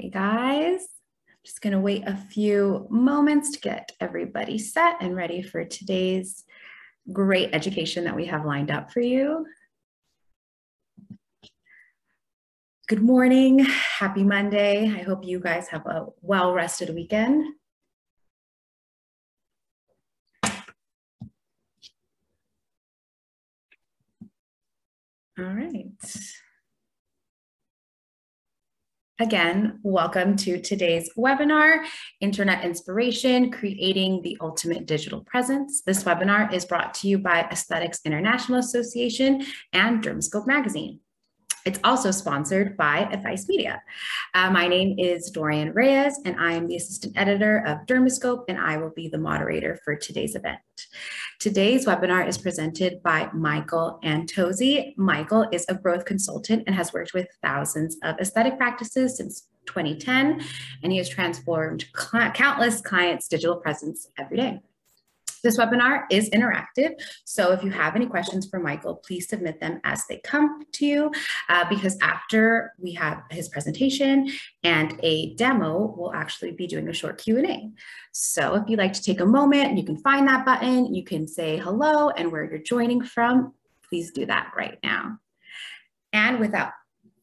Hey guys, I'm just gonna wait a few moments to get everybody set and ready for today's great education that we have lined up for you. Good morning, happy Monday. I hope you guys have a well-rested weekend. All right. Again, welcome to today's webinar, Internet Inspiration, Creating the Ultimate Digital Presence. This webinar is brought to you by Aesthetics International Association and Dermascope Magazine. It's also sponsored by Advice Media. Uh, my name is Dorian Reyes, and I am the assistant editor of Dermascope, and I will be the moderator for today's event. Today's webinar is presented by Michael Antozzi. Michael is a growth consultant and has worked with thousands of aesthetic practices since 2010, and he has transformed countless clients' digital presence every day. This webinar is interactive, so if you have any questions for Michael, please submit them as they come to you, uh, because after we have his presentation and a demo, we'll actually be doing a short Q&A. So if you'd like to take a moment, you can find that button, you can say hello and where you're joining from, please do that right now. And without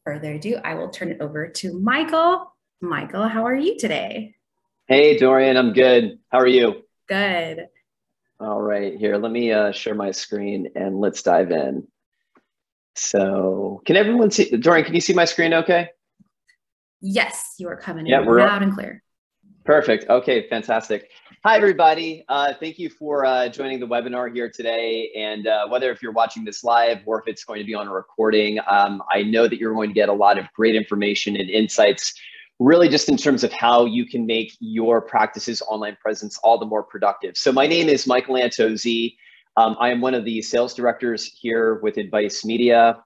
further ado, I will turn it over to Michael. Michael, how are you today? Hey, Dorian, I'm good. How are you? Good. All right, here, let me uh, share my screen and let's dive in. So can everyone see, Dorian, can you see my screen okay? Yes, you are coming yeah, in we're loud and clear. Perfect. Okay, fantastic. Hi, everybody. Uh, thank you for uh, joining the webinar here today. And uh, whether if you're watching this live or if it's going to be on a recording, um, I know that you're going to get a lot of great information and insights really just in terms of how you can make your practice's online presence all the more productive. So my name is Michael Antozzi. Um, I am one of the sales directors here with Advice Media.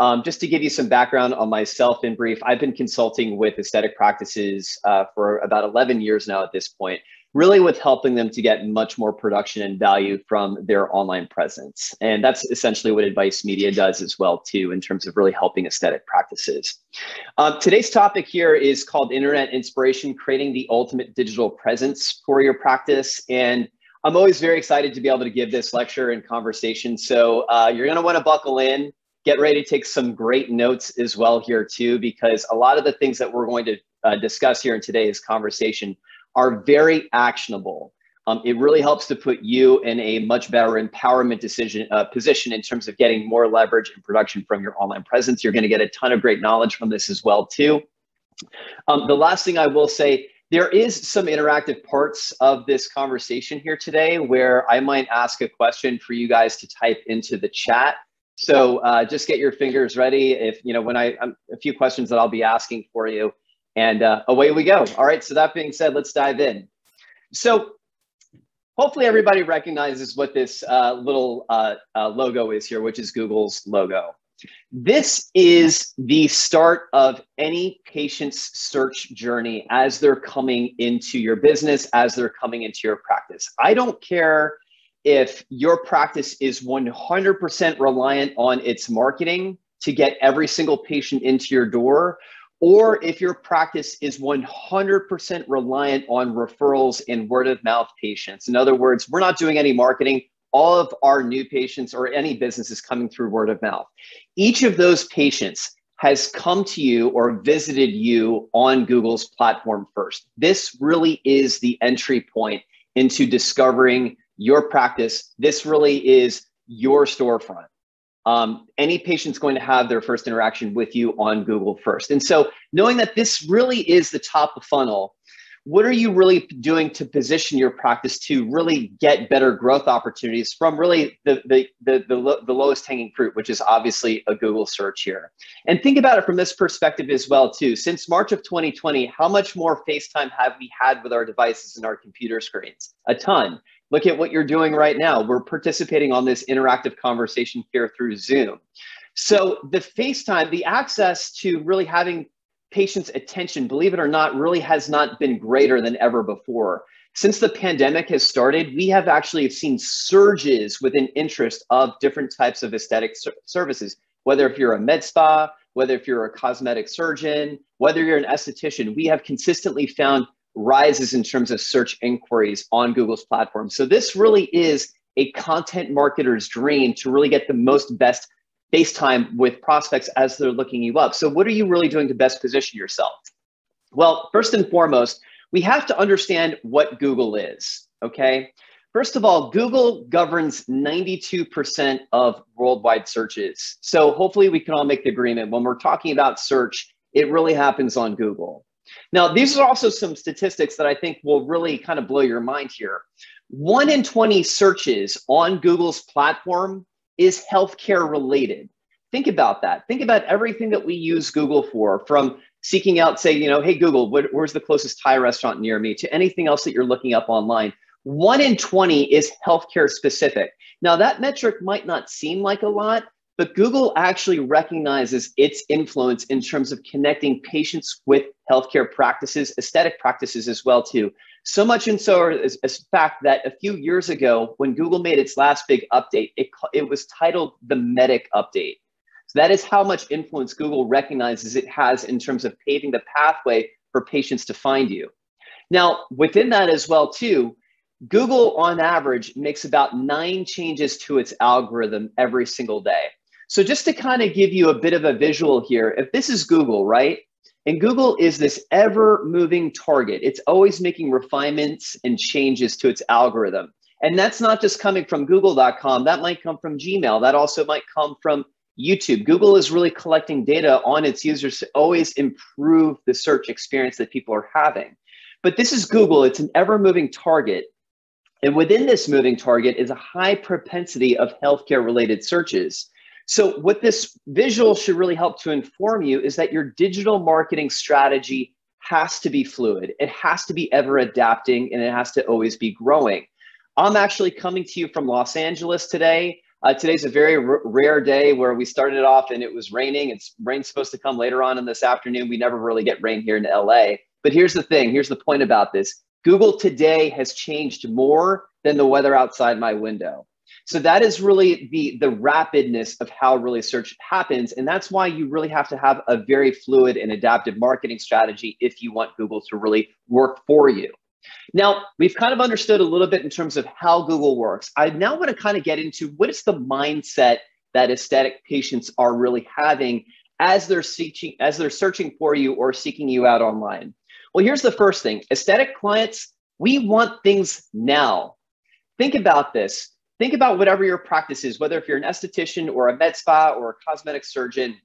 Um, just to give you some background on myself in brief, I've been consulting with aesthetic practices uh, for about 11 years now at this point really with helping them to get much more production and value from their online presence. And that's essentially what Advice Media does as well too, in terms of really helping aesthetic practices. Um, today's topic here is called Internet Inspiration, Creating the Ultimate Digital Presence for Your Practice. And I'm always very excited to be able to give this lecture and conversation. So uh, you're gonna wanna buckle in, get ready to take some great notes as well here too, because a lot of the things that we're going to uh, discuss here in today's conversation are very actionable. Um, it really helps to put you in a much better empowerment decision uh, position in terms of getting more leverage and production from your online presence. You're going to get a ton of great knowledge from this as well too. Um, the last thing I will say, there is some interactive parts of this conversation here today where I might ask a question for you guys to type into the chat. So uh, just get your fingers ready. If you know when I um, a few questions that I'll be asking for you. And uh, away we go. All right. So that being said, let's dive in. So hopefully everybody recognizes what this uh, little uh, uh, logo is here, which is Google's logo. This is the start of any patient's search journey as they're coming into your business, as they're coming into your practice. I don't care if your practice is 100% reliant on its marketing to get every single patient into your door, or if your practice is 100% reliant on referrals and word of mouth patients. In other words, we're not doing any marketing. All of our new patients or any business is coming through word of mouth. Each of those patients has come to you or visited you on Google's platform first. This really is the entry point into discovering your practice. This really is your storefront um, any patient's going to have their first interaction with you on Google first. And so knowing that this really is the top of funnel, what are you really doing to position your practice to really get better growth opportunities from really the, the, the, the, the lowest hanging fruit, which is obviously a Google search here. And think about it from this perspective as well too. Since March of 2020, how much more FaceTime have we had with our devices and our computer screens? A ton. Look at what you're doing right now. We're participating on this interactive conversation here through Zoom. So the FaceTime, the access to really having patients' attention, believe it or not, really has not been greater than ever before. Since the pandemic has started, we have actually seen surges within interest of different types of aesthetic services, whether if you're a med spa, whether if you're a cosmetic surgeon, whether you're an esthetician, we have consistently found rises in terms of search inquiries on Google's platform. So this really is a content marketer's dream to really get the most best face time with prospects as they're looking you up. So what are you really doing to best position yourself? Well, first and foremost, we have to understand what Google is, okay? First of all, Google governs 92% of worldwide searches. So hopefully we can all make the agreement when we're talking about search, it really happens on Google. Now, these are also some statistics that I think will really kind of blow your mind here. One in 20 searches on Google's platform is healthcare related. Think about that. Think about everything that we use Google for, from seeking out, say, you know, hey, Google, where's the closest Thai restaurant near me, to anything else that you're looking up online one in 20 is healthcare specific. Now, that metric might not seem like a lot, but Google actually recognizes its influence in terms of connecting patients with healthcare practices, aesthetic practices as well too. So much and so as, as fact that a few years ago, when Google made its last big update, it, it was titled the Medic Update. So that is how much influence Google recognizes it has in terms of paving the pathway for patients to find you. Now, within that as well too, Google, on average, makes about nine changes to its algorithm every single day. So, just to kind of give you a bit of a visual here, if this is Google, right? And Google is this ever moving target, it's always making refinements and changes to its algorithm. And that's not just coming from google.com, that might come from Gmail, that also might come from YouTube. Google is really collecting data on its users to always improve the search experience that people are having. But this is Google, it's an ever moving target. And within this moving target is a high propensity of healthcare related searches. So, what this visual should really help to inform you is that your digital marketing strategy has to be fluid, it has to be ever adapting, and it has to always be growing. I'm actually coming to you from Los Angeles today. Uh, today's a very rare day where we started off and it was raining. It's rain's supposed to come later on in this afternoon. We never really get rain here in LA. But here's the thing here's the point about this Google today has changed more than the weather outside my window. So that is really the, the rapidness of how really search happens. And that's why you really have to have a very fluid and adaptive marketing strategy if you want Google to really work for you. Now, we've kind of understood a little bit in terms of how Google works. I now want to kind of get into what is the mindset that aesthetic patients are really having as they're seeking as they're searching for you or seeking you out online. Well, here's the first thing aesthetic clients, we want things now. Think about this. Think about whatever your practice is, whether if you're an esthetician or a med spa or a cosmetic surgeon.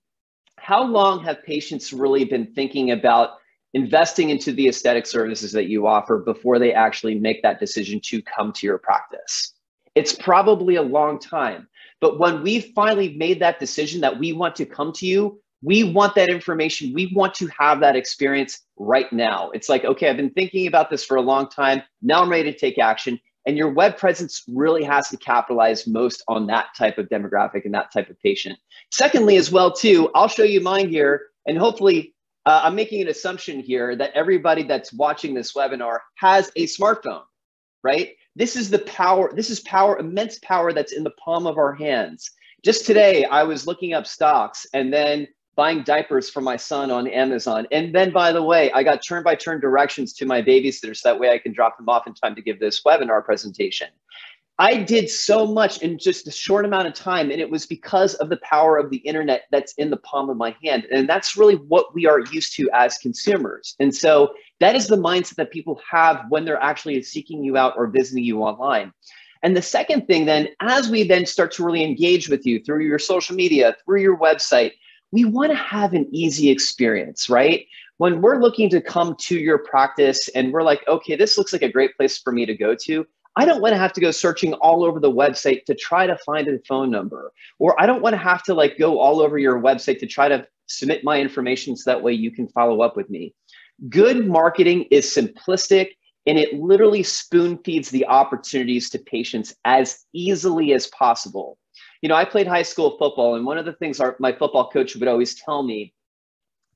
How long have patients really been thinking about investing into the aesthetic services that you offer before they actually make that decision to come to your practice? It's probably a long time. But when we finally made that decision that we want to come to you, we want that information. We want to have that experience right now. It's like, okay, I've been thinking about this for a long time. Now I'm ready to take action. And your web presence really has to capitalize most on that type of demographic and that type of patient. Secondly, as well, too, I'll show you mine here. And hopefully, uh, I'm making an assumption here that everybody that's watching this webinar has a smartphone, right? This is the power, this is power, immense power that's in the palm of our hands. Just today, I was looking up stocks and then buying diapers for my son on Amazon. And then, by the way, I got turn by turn directions to my babysitter so that way I can drop them off in time to give this webinar presentation. I did so much in just a short amount of time, and it was because of the power of the internet that's in the palm of my hand. And that's really what we are used to as consumers. And so that is the mindset that people have when they're actually seeking you out or visiting you online. And the second thing, then, as we then start to really engage with you through your social media, through your website, we want to have an easy experience, right? When we're looking to come to your practice and we're like, okay, this looks like a great place for me to go to, I don't want to have to go searching all over the website to try to find a phone number. Or I don't want to have to like go all over your website to try to submit my information so that way you can follow up with me. Good marketing is simplistic and it literally spoon feeds the opportunities to patients as easily as possible you know, I played high school football, and one of the things our, my football coach would always tell me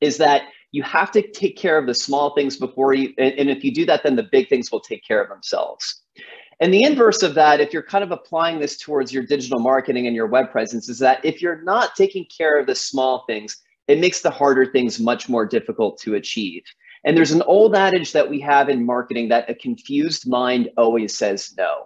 is that you have to take care of the small things before you, and, and if you do that, then the big things will take care of themselves. And the inverse of that, if you're kind of applying this towards your digital marketing and your web presence, is that if you're not taking care of the small things, it makes the harder things much more difficult to achieve. And there's an old adage that we have in marketing that a confused mind always says no.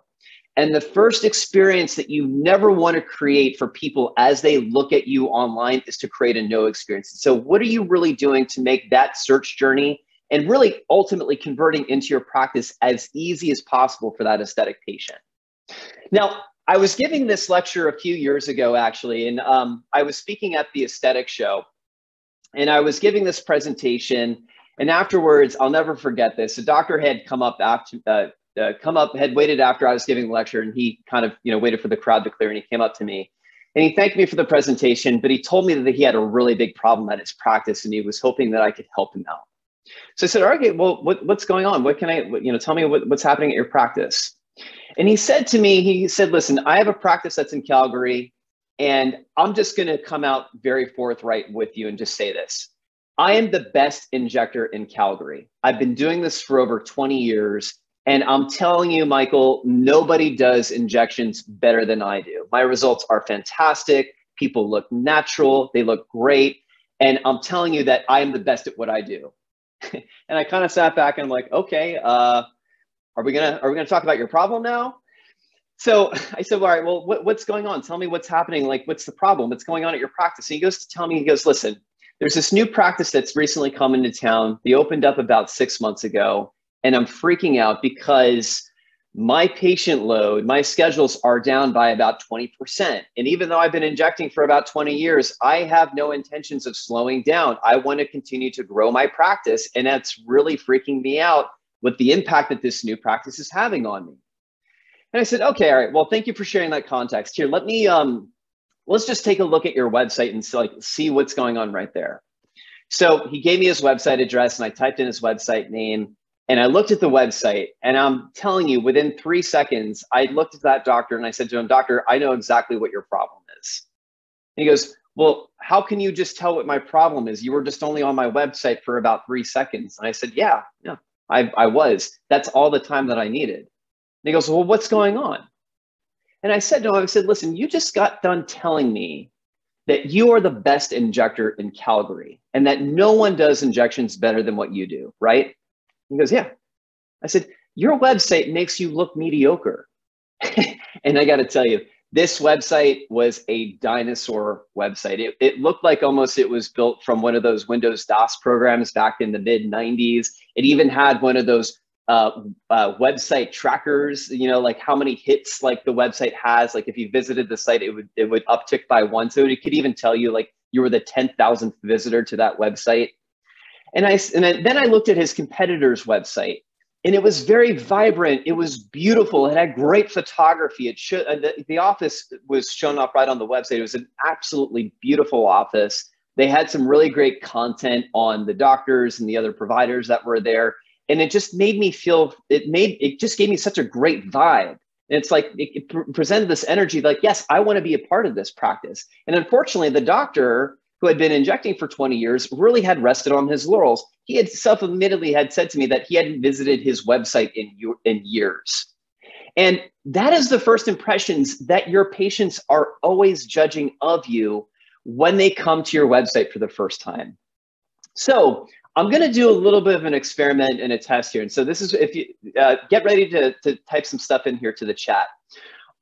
And the first experience that you never want to create for people as they look at you online is to create a no experience. So, what are you really doing to make that search journey and really ultimately converting into your practice as easy as possible for that aesthetic patient? Now, I was giving this lecture a few years ago, actually, and um, I was speaking at the aesthetic show. And I was giving this presentation, and afterwards, I'll never forget this. A doctor had come up after, uh, uh, come up, had waited after I was giving the lecture, and he kind of, you know, waited for the crowd to clear, and he came up to me, and he thanked me for the presentation, but he told me that he had a really big problem at his practice, and he was hoping that I could help him out. So I said, "Okay, well, what, what's going on? What can I, what, you know, tell me what, what's happening at your practice?" And he said to me, he said, "Listen, I have a practice that's in Calgary, and I'm just going to come out very forthright with you and just say this." I am the best injector in Calgary. I've been doing this for over 20 years. And I'm telling you, Michael, nobody does injections better than I do. My results are fantastic. People look natural, they look great. And I'm telling you that I am the best at what I do. and I kind of sat back and I'm like, okay, uh, are we gonna are we gonna talk about your problem now? So I said, all right, well, what, what's going on? Tell me what's happening. Like, what's the problem? What's going on at your practice? And he goes to tell me, he goes, listen, there's this new practice that's recently come into town. They opened up about six months ago and I'm freaking out because my patient load, my schedules are down by about 20%. And even though I've been injecting for about 20 years, I have no intentions of slowing down. I want to continue to grow my practice. And that's really freaking me out with the impact that this new practice is having on me. And I said, okay, all right. Well, thank you for sharing that context. Here, let me um, let's just take a look at your website and see, like see what's going on right there. So he gave me his website address and I typed in his website name and I looked at the website, and I'm telling you, within three seconds, I looked at that doctor and I said to him, Doctor, I know exactly what your problem is. And he goes, Well, how can you just tell what my problem is? You were just only on my website for about three seconds. And I said, Yeah, yeah, I, I was. That's all the time that I needed. And he goes, Well, what's going on? And I said to him, I said, Listen, you just got done telling me that you are the best injector in Calgary and that no one does injections better than what you do, right? He goes, Yeah. I said, Your website makes you look mediocre. and I got to tell you, this website was a dinosaur website. It, it looked like almost it was built from one of those Windows DOS programs back in the mid 90s. It even had one of those uh, uh, website trackers, you know, like how many hits like the website has. Like if you visited the site, it would it would uptick by one. So it could even tell you like you were the 10,000th visitor to that website. And I and I, then I looked at his competitor's website, and it was very vibrant. It was beautiful. It had great photography. It should uh, the, the office was shown off right on the website. It was an absolutely beautiful office. They had some really great content on the doctors and the other providers that were there, and it just made me feel. It made it just gave me such a great vibe. And it's like it, it presented this energy, like yes, I want to be a part of this practice. And unfortunately, the doctor who had been injecting for 20 years, really had rested on his laurels. He had self-admittedly had said to me that he hadn't visited his website in, in years. And that is the first impressions that your patients are always judging of you when they come to your website for the first time. So I'm going to do a little bit of an experiment and a test here. And so this is if you uh, get ready to, to type some stuff in here to the chat.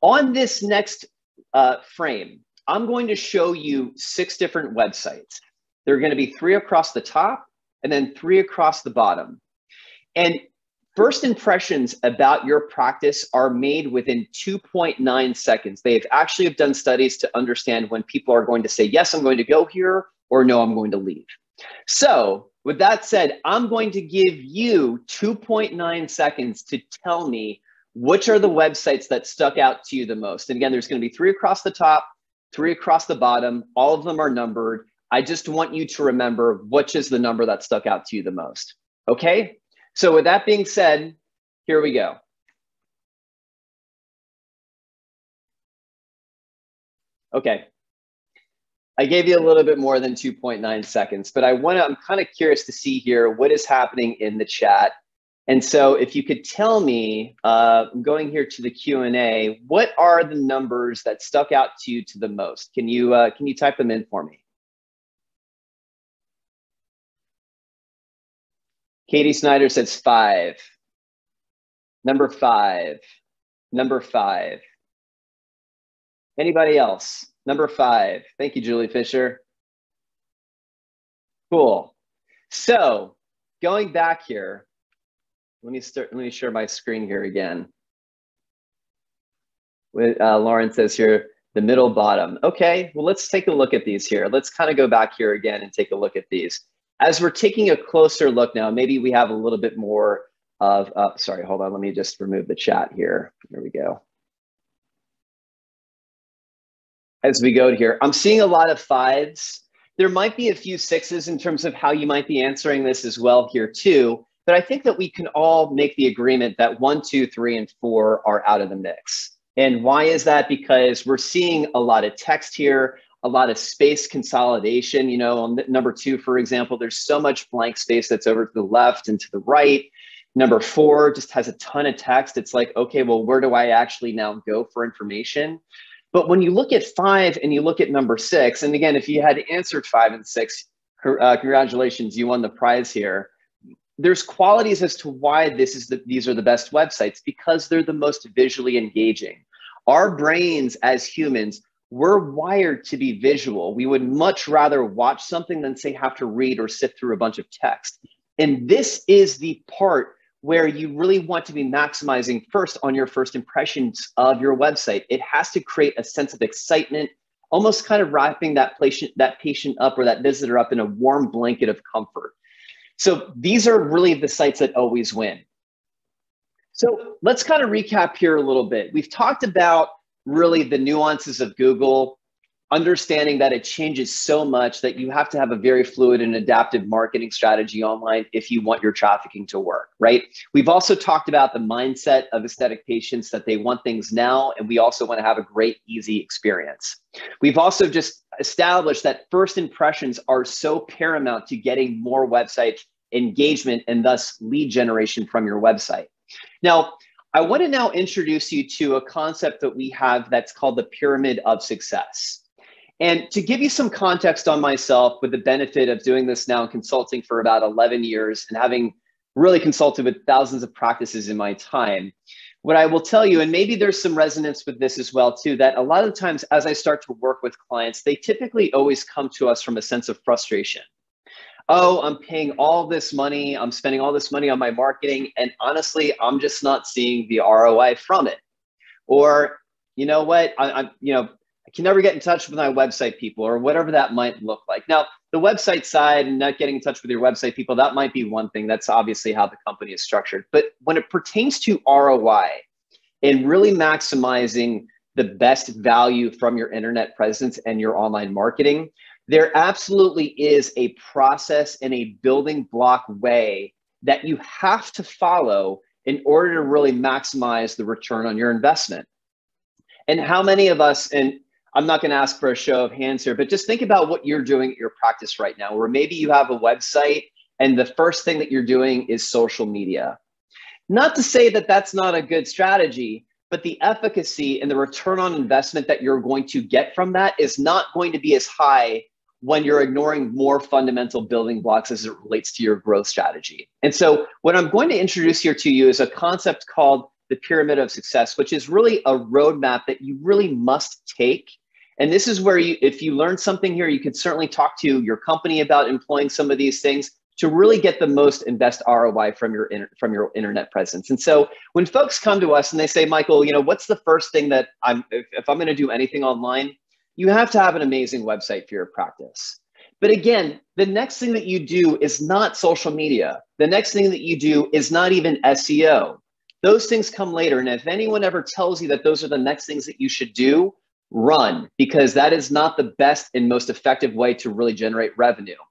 On this next uh, frame, I'm going to show you six different websites. There are going to be three across the top and then three across the bottom. And first impressions about your practice are made within 2.9 seconds. They've actually have done studies to understand when people are going to say, yes, I'm going to go here, or no, I'm going to leave. So with that said, I'm going to give you 2.9 seconds to tell me which are the websites that stuck out to you the most. And again, there's going to be three across the top, three across the bottom. All of them are numbered. I just want you to remember which is the number that stuck out to you the most. Okay? So, with that being said, here we go. Okay. I gave you a little bit more than 2.9 seconds, but I want to, I'm kind of curious to see here what is happening in the chat. And so if you could tell me, uh, going here to the Q&A, what are the numbers that stuck out to you to the most? Can you, uh, can you type them in for me? Katie Snyder says five. Number five. Number five. Anybody else? Number five. Thank you, Julie Fisher. Cool. So going back here, let me start, let me share my screen here again. With, uh, Lauren says here, the middle bottom. Okay, well, let's take a look at these here. Let's kind of go back here again and take a look at these. As we're taking a closer look now, maybe we have a little bit more of, uh, sorry, hold on, let me just remove the chat here. There we go. As we go here, I'm seeing a lot of fives. There might be a few sixes in terms of how you might be answering this as well here too. But I think that we can all make the agreement that one, two, three, and four are out of the mix. And why is that? Because we're seeing a lot of text here, a lot of space consolidation. You know, on number two, for example, there's so much blank space that's over to the left and to the right. Number four just has a ton of text. It's like, okay, well, where do I actually now go for information? But when you look at five and you look at number six, and again, if you had answered five and six, uh, congratulations, you won the prize here. There's qualities as to why this is the, these are the best websites because they're the most visually engaging. Our brains as humans, we're wired to be visual. We would much rather watch something than say have to read or sit through a bunch of text. And this is the part where you really want to be maximizing first on your first impressions of your website. It has to create a sense of excitement, almost kind of wrapping that patient, that patient up or that visitor up in a warm blanket of comfort. So these are really the sites that always win. So let's kind of recap here a little bit. We've talked about really the nuances of Google, understanding that it changes so much that you have to have a very fluid and adaptive marketing strategy online if you want your trafficking to work, right? We've also talked about the mindset of aesthetic patients that they want things now, and we also want to have a great, easy experience. We've also just established that first impressions are so paramount to getting more website engagement and thus lead generation from your website. Now, I want to now introduce you to a concept that we have that's called the pyramid of success. And to give you some context on myself, with the benefit of doing this now and consulting for about 11 years and having really consulted with thousands of practices in my time, what I will tell you, and maybe there's some resonance with this as well too, that a lot of times as I start to work with clients, they typically always come to us from a sense of frustration. Oh, I'm paying all this money, I'm spending all this money on my marketing, and honestly, I'm just not seeing the ROI from it. Or, you know what, I, I'm, you know, I can never get in touch with my website people or whatever that might look like. Now, the website side and not getting in touch with your website people, that might be one thing. That's obviously how the company is structured. But when it pertains to ROI and really maximizing the best value from your internet presence and your online marketing, there absolutely is a process and a building block way that you have to follow in order to really maximize the return on your investment. And how many of us, and I'm not going to ask for a show of hands here, but just think about what you're doing at your practice right now, where maybe you have a website and the first thing that you're doing is social media. Not to say that that's not a good strategy, but the efficacy and the return on investment that you're going to get from that is not going to be as high when you're ignoring more fundamental building blocks as it relates to your growth strategy. And so, what I'm going to introduce here to you is a concept called the pyramid of success, which is really a roadmap that you really must take and this is where you, if you learn something here, you could certainly talk to your company about employing some of these things to really get the most and best ROI from your from your internet presence. And so when folks come to us and they say, Michael, you know, what's the first thing that I'm if, if I'm going to do anything online, you have to have an amazing website for your practice. But again, the next thing that you do is not social media. The next thing that you do is not even SEO. Those things come later. And if anyone ever tells you that those are the next things that you should do, run because that is not the best and most effective way to really generate revenue.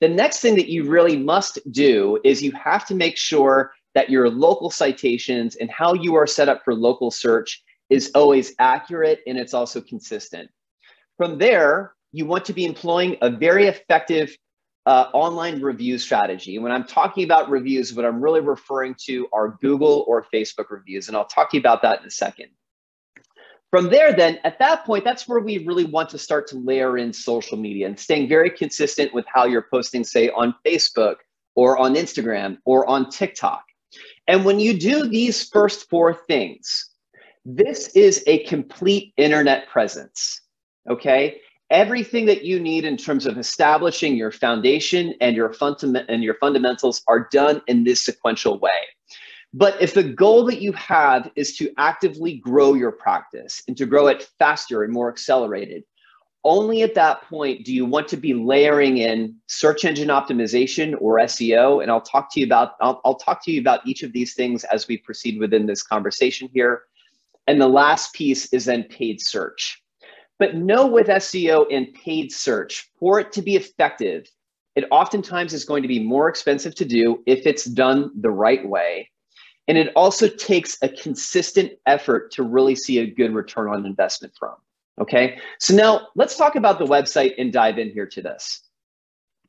The next thing that you really must do is you have to make sure that your local citations and how you are set up for local search is always accurate and it's also consistent. From there, you want to be employing a very effective uh, online review strategy. When I'm talking about reviews, what I'm really referring to are Google or Facebook reviews, and I'll talk to you about that in a second. From there, then, at that point, that's where we really want to start to layer in social media and staying very consistent with how you're posting, say, on Facebook, or on Instagram or on TikTok. And when you do these first four things, this is a complete internet presence. Okay. Everything that you need in terms of establishing your foundation and your fundament and your fundamentals are done in this sequential way. But if the goal that you have is to actively grow your practice and to grow it faster and more accelerated, only at that point do you want to be layering in search engine optimization or SEO. And I'll talk to you about I'll, I'll talk to you about each of these things as we proceed within this conversation here. And the last piece is then paid search. But know with SEO and paid search, for it to be effective, it oftentimes is going to be more expensive to do if it's done the right way. And it also takes a consistent effort to really see a good return on investment from. Okay, so now let's talk about the website and dive in here to this.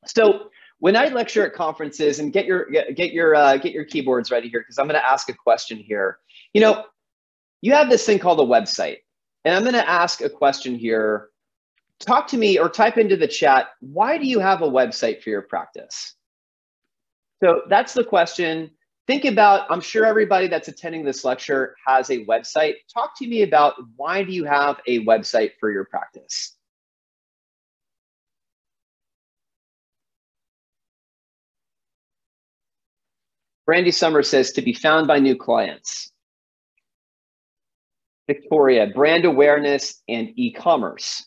So when I lecture at conferences and get your get your uh, get your keyboards ready here because I'm going to ask a question here. You know, you have this thing called a website, and I'm going to ask a question here. Talk to me or type into the chat. Why do you have a website for your practice? So that's the question think about i'm sure everybody that's attending this lecture has a website talk to me about why do you have a website for your practice brandy summer says to be found by new clients victoria brand awareness and e-commerce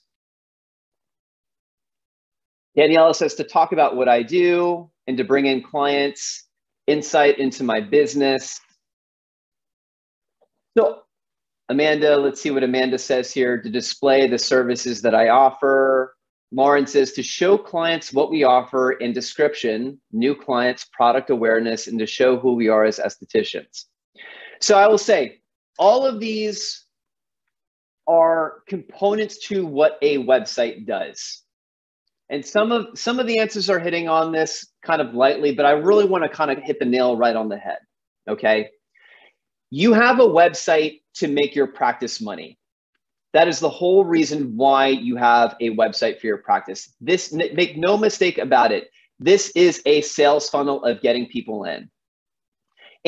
daniela says to talk about what i do and to bring in clients insight into my business. So, Amanda, let's see what Amanda says here to display the services that I offer. Lauren says to show clients what we offer in description, new clients, product awareness, and to show who we are as estheticians. So I will say all of these are components to what a website does. And some of some of the answers are hitting on this kind of lightly but i really want to kind of hit the nail right on the head okay? You have a website to make your practice money. That is the whole reason why you have a website for your practice. This make no mistake about it this is a sales funnel of getting people in.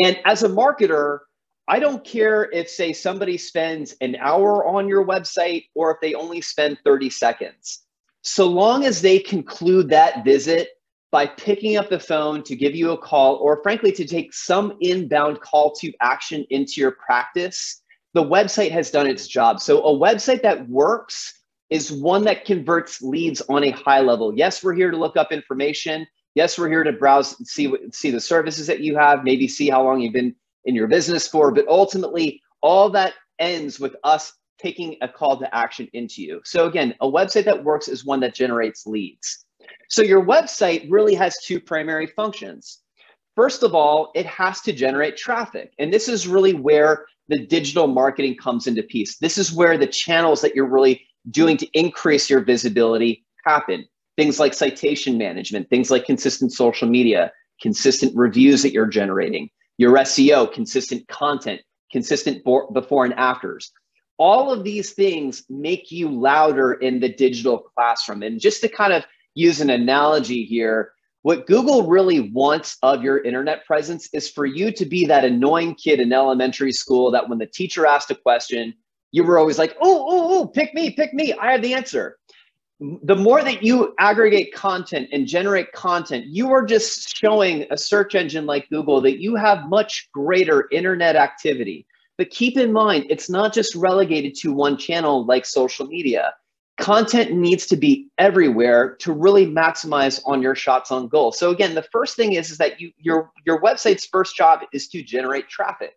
And as a marketer I don't care if, say, somebody spends an hour on your website or if they only spend 30 seconds. So long as they conclude that visit by picking up the phone to give you a call or frankly to take some inbound call to action into your practice the website has done its job. So a website that works is one that converts leads on a high level. Yes we're here to look up information. Yes we're here to browse see see the services that you have maybe see how long you've been in your business for but ultimately all that ends with us taking a call to action into you. So again, a website that works is one that generates leads. So your website really has two primary functions. First of all, it has to generate traffic. And this is really where the digital marketing comes into piece. This is where the channels that you're really doing to increase your visibility happen. Things like citation management, things like consistent social media, consistent reviews that you're generating, your SEO, consistent content, consistent before and afters all of these things make you louder in the digital classroom. And just to kind of use an analogy here, what Google really wants of your internet presence is for you to be that annoying kid in elementary school that when the teacher asked a question, you were always like, oh, oh, oh, pick me, pick me. I have the answer. The more that you aggregate content and generate content, you are just showing a search engine like Google that you have much greater internet activity. But keep in mind, it's not just relegated to one channel like social media. Content needs to be everywhere to really maximize on your shots on goal. So again, the first thing is, is that you your your website's first job is to generate traffic.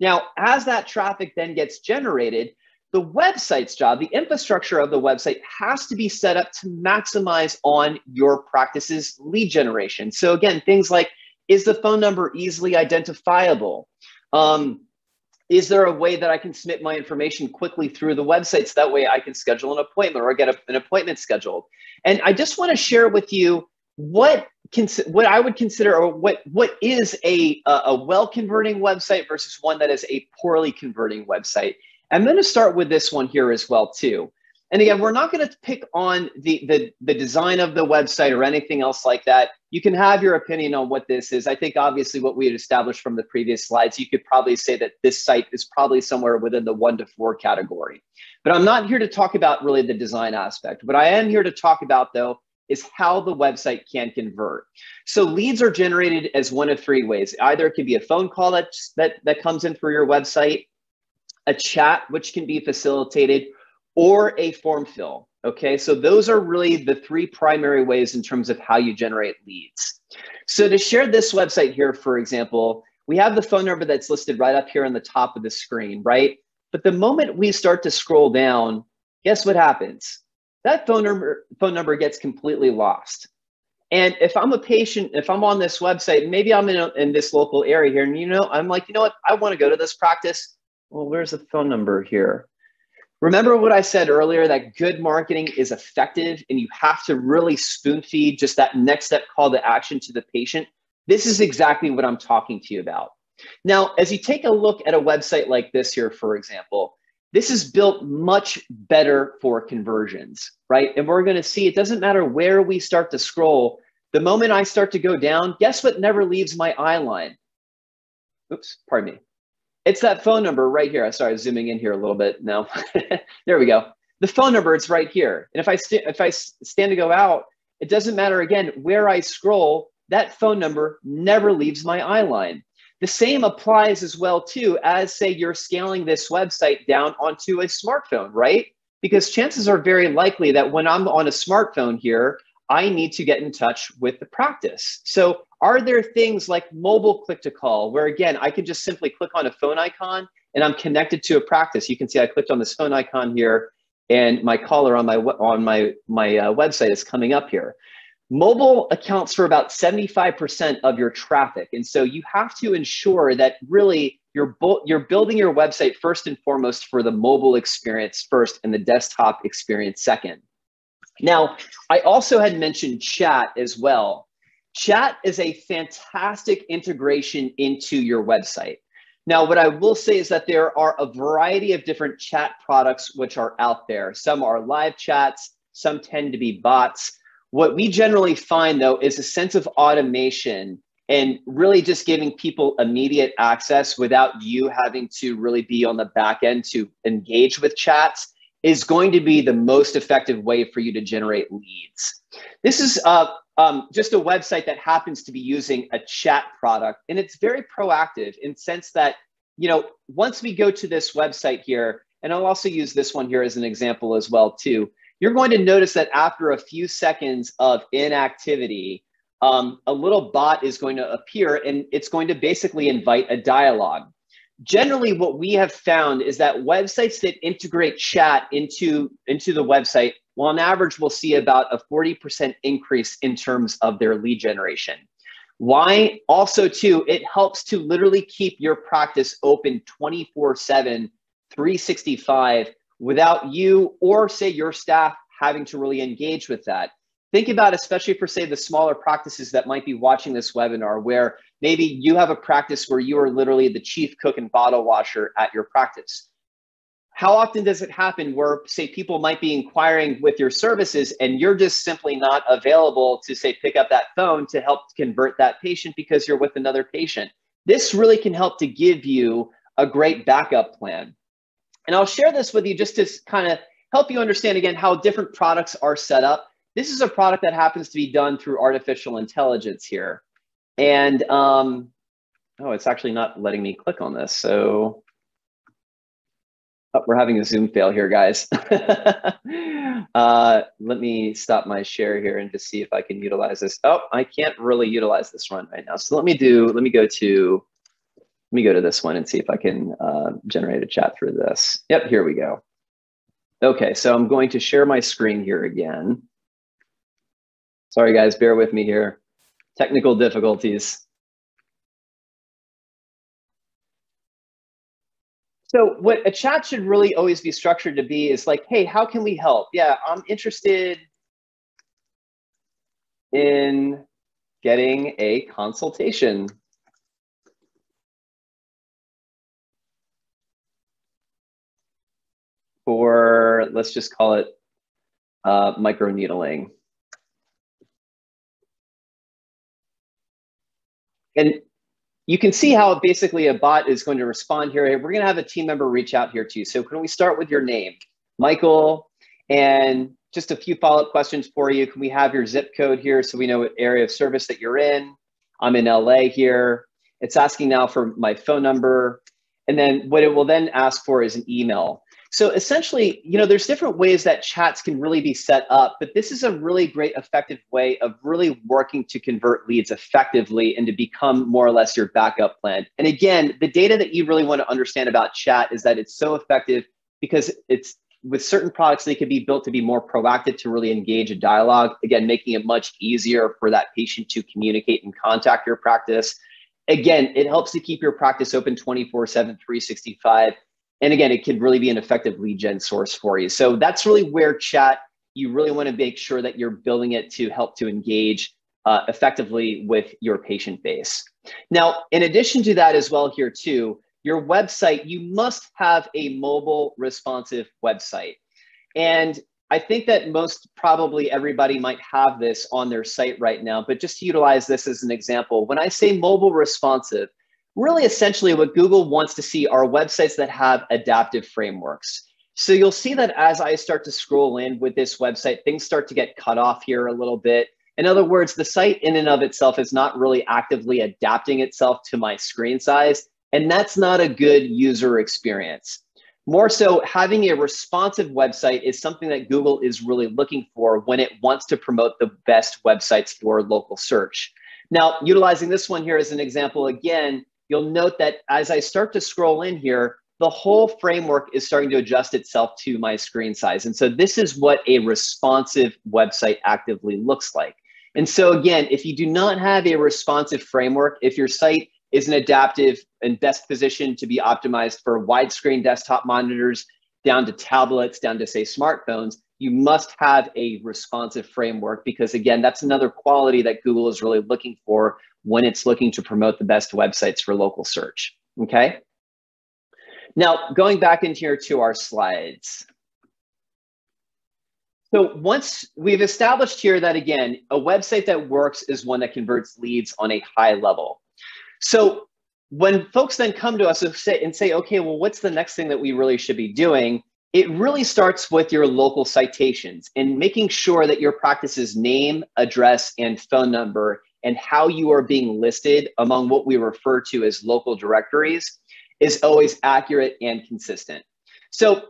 Now, as that traffic then gets generated, the website's job, the infrastructure of the website has to be set up to maximize on your practice's lead generation. So again, things like is the phone number easily identifiable? Um, is there a way that I can submit my information quickly through the website so that way I can schedule an appointment or get a, an appointment scheduled? And I just want to share with you what what I would consider or what what is a a well converting website versus one that is a poorly converting website. I'm going to start with this one here as well too. And again, we're not going to pick on the, the, the design of the website or anything else like that. You can have your opinion on what this is. I think obviously what we had established from the previous slides, you could probably say that this site is probably somewhere within the one to four category. But I'm not here to talk about really the design aspect. What I am here to talk about though is how the website can convert. So leads are generated as one of three ways. Either it could be a phone call that, that, that comes in through your website, a chat, which can be facilitated, or a form fill. Okay, so those are really the three primary ways in terms of how you generate leads. So to share this website here, for example, we have the phone number that's listed right up here on the top of the screen, right? But the moment we start to scroll down, guess what happens? That phone number, phone number gets completely lost. And if I'm a patient, if I'm on this website, maybe I'm in, a, in this local area here, and you know, I'm like, you know what, I want to go to this practice. Well, where's the phone number here? Remember what I said earlier that good marketing is effective and you have to really spoon feed just that next step call to action to the patient. This is exactly what I'm talking to you about. Now, as you take a look at a website like this here, for example, this is built much better for conversions, right? And we're going to see it doesn't matter where we start to scroll. The moment I start to go down, guess what never leaves my eye line? Oops, pardon me. It's that phone number right here. I started zooming in here a little bit. No, there we go. The phone number, it's right here. And if I, if I stand to go out, it doesn't matter again where I scroll, that phone number never leaves my eye line. The same applies as well too as say you're scaling this website down onto a smartphone, right? Because chances are very likely that when I'm on a smartphone here, I need to get in touch with the practice. So are there things like mobile click to call where again, I can just simply click on a phone icon and I'm connected to a practice. You can see I clicked on this phone icon here and my caller on my, on my, my uh, website is coming up here. Mobile accounts for about 75% of your traffic. And so you have to ensure that really you're, you're building your website first and foremost for the mobile experience first and the desktop experience second. Now, I also had mentioned chat as well. Chat is a fantastic integration into your website. Now, what I will say is that there are a variety of different chat products which are out there. Some are live chats, some tend to be bots. What we generally find though is a sense of automation and really just giving people immediate access without you having to really be on the back end to engage with chats is going to be the most effective way for you to generate leads. This is uh, um, just a website that happens to be using a chat product, and it's very proactive in sense that you know once we go to this website here, and I'll also use this one here as an example as well too. You're going to notice that after a few seconds of inactivity, um, a little bot is going to appear, and it's going to basically invite a dialogue generally what we have found is that websites that integrate chat into into the website well on average we'll see about a 40% increase in terms of their lead generation. Why? Also too it helps to literally keep your practice open 24 7 365 without you or say your staff having to really engage with that. Think about especially for say the smaller practices that might be watching this webinar where maybe you have a practice where you are literally the chief cook and bottle washer at your practice how often does it happen where say people might be inquiring with your services and you're just simply not available to say pick up that phone to help convert that patient because you're with another patient this really can help to give you a great backup plan and i'll share this with you just to kind of help you understand again how different products are set up this is a product that happens to be done through artificial intelligence here. And, um, oh, it's actually not letting me click on this. So oh, we're having a Zoom fail here, guys. uh, let me stop my share here and just see if I can utilize this. Oh, I can't really utilize this one right now. So let me do, let me go to, let me go to this one and see if I can uh, generate a chat through this. Yep, here we go. Okay, so I'm going to share my screen here again. Sorry, guys, bear with me here. Technical difficulties. So what a chat should really always be structured to be is like, hey, how can we help? Yeah, I'm interested in getting a consultation. For, let's just call it uh, microneedling. And you can see mm-hmm. how basically a bot is going to respond here. We're going to have a team member reach out here to you. So can we start with your name, Michael, and just a few follow-up questions for you. Can we have your zip code here so we know what area of service that you're in? I'm in LA here. It's asking now for my phone number. And then what it will then ask for is an email. So essentially, you know, there's different ways that chats can really be set up, but this is a really great effective way of really working to convert leads effectively and to become more or less your backup plan. And again, the data that you really want to understand about chat is that it's so effective because it's with certain products, they can be built to be more proactive to really engage a dialogue. Again, making it much easier for that patient to communicate and contact your practice. Again, it helps to keep your practice open 24 7, 365 and again, it could really be an effective lead gen source for you. So that's really where chat, you really want to make sure that you're building it to help to engage uh, effectively with your patient base. Now, in addition to that as well here too, your website, you must have a mobile responsive website. And I think that most probably everybody might have this on their site right now, but just to utilize this as an example, when I say mobile responsive, really essentially what Google wants to see are websites that have adaptive frameworks. So you'll see that as I start to scroll in with this website, things start to get cut off here a little bit. In other words, the site in and of itself is not really actively adapting itself to my screen size, and that's not a good user experience. More so, having a responsive website is something that Google is really looking for when it wants to promote the best websites for local search. Now, utilizing this one here as an example, again, you'll note that as I start to scroll in here, the whole framework is starting to adjust itself to my screen size. And so this is what a responsive website actively looks like. And so again, if you do not have a responsive framework, if your site isn't adaptive and best positioned to be optimized for widescreen desktop monitors, down to tablets, down to say smartphones, you must have a responsive framework because again, that's another quality that Google is really looking for when it's looking to promote the best websites for local search, okay? Now, going back in here to our slides. So once we've established here that again, a website that works is one that converts leads on a high level. So when folks then come to us and say, okay, well, what's the next thing that we really should be doing? It really starts with your local citations and making sure that your practice's name, address, and phone number and how you are being listed among what we refer to as local directories is always accurate and consistent. So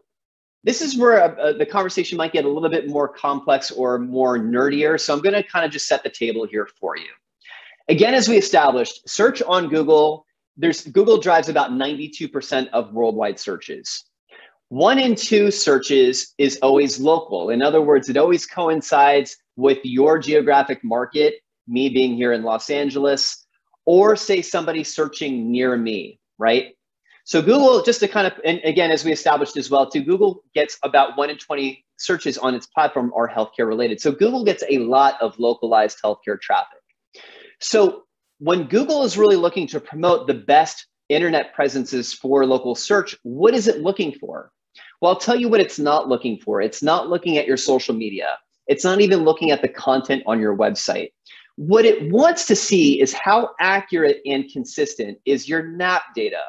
this is where uh, uh the conversation might get a little bit more complex or more nerdier. So I'm going to kind of just set the table here for you. Again, as we established, search on Google, there's Google drives about 92% of worldwide searches. One in two searches is always local. In other words, it always coincides with your geographic market me being here in Los Angeles, or say somebody searching near me, right? So Google, just to kind of, and again, as we established as well, too, Google gets about one in 20 searches on its platform are healthcare related. So Google gets a lot of localized healthcare traffic. So when Google is really looking to promote the best internet presences for local search, what is it looking for? Well, I'll tell you what it's not looking for. It's not looking at your social media. It's not even looking at the content on your website. What it wants to see is how accurate and consistent is your NAP data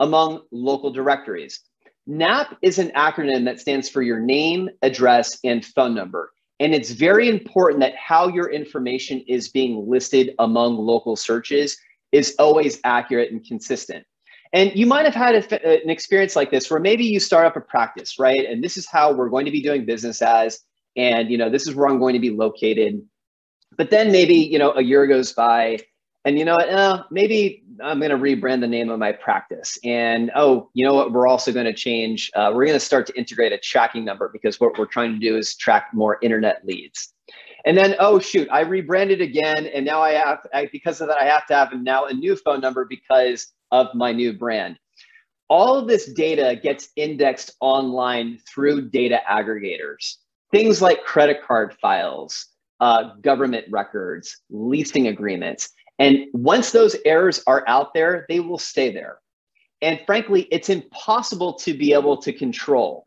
among local directories. NAP is an acronym that stands for your name, address, and phone number. And it's very important that how your information is being listed among local searches is always accurate and consistent. And you might have had a, uh, an experience like this where maybe you start up a practice, right? And this is how we're going to be doing business as, and you know, this is where I'm going to be located. But then maybe, you know, a year goes by and you know what, uh, maybe I'm going to rebrand the name of my practice. And oh, you know what, we're also going to change, uh, we're going to start to integrate a tracking number because what we're trying to do is track more internet leads. And then, oh shoot, I rebranded again. And now I have, I, because of that, I have to have now a new phone number because of my new brand. All of this data gets indexed online through data aggregators. Things like credit card files, uh, government records, leasing agreements. And once those errors are out there, they will stay there. And frankly, it's impossible to be able to control.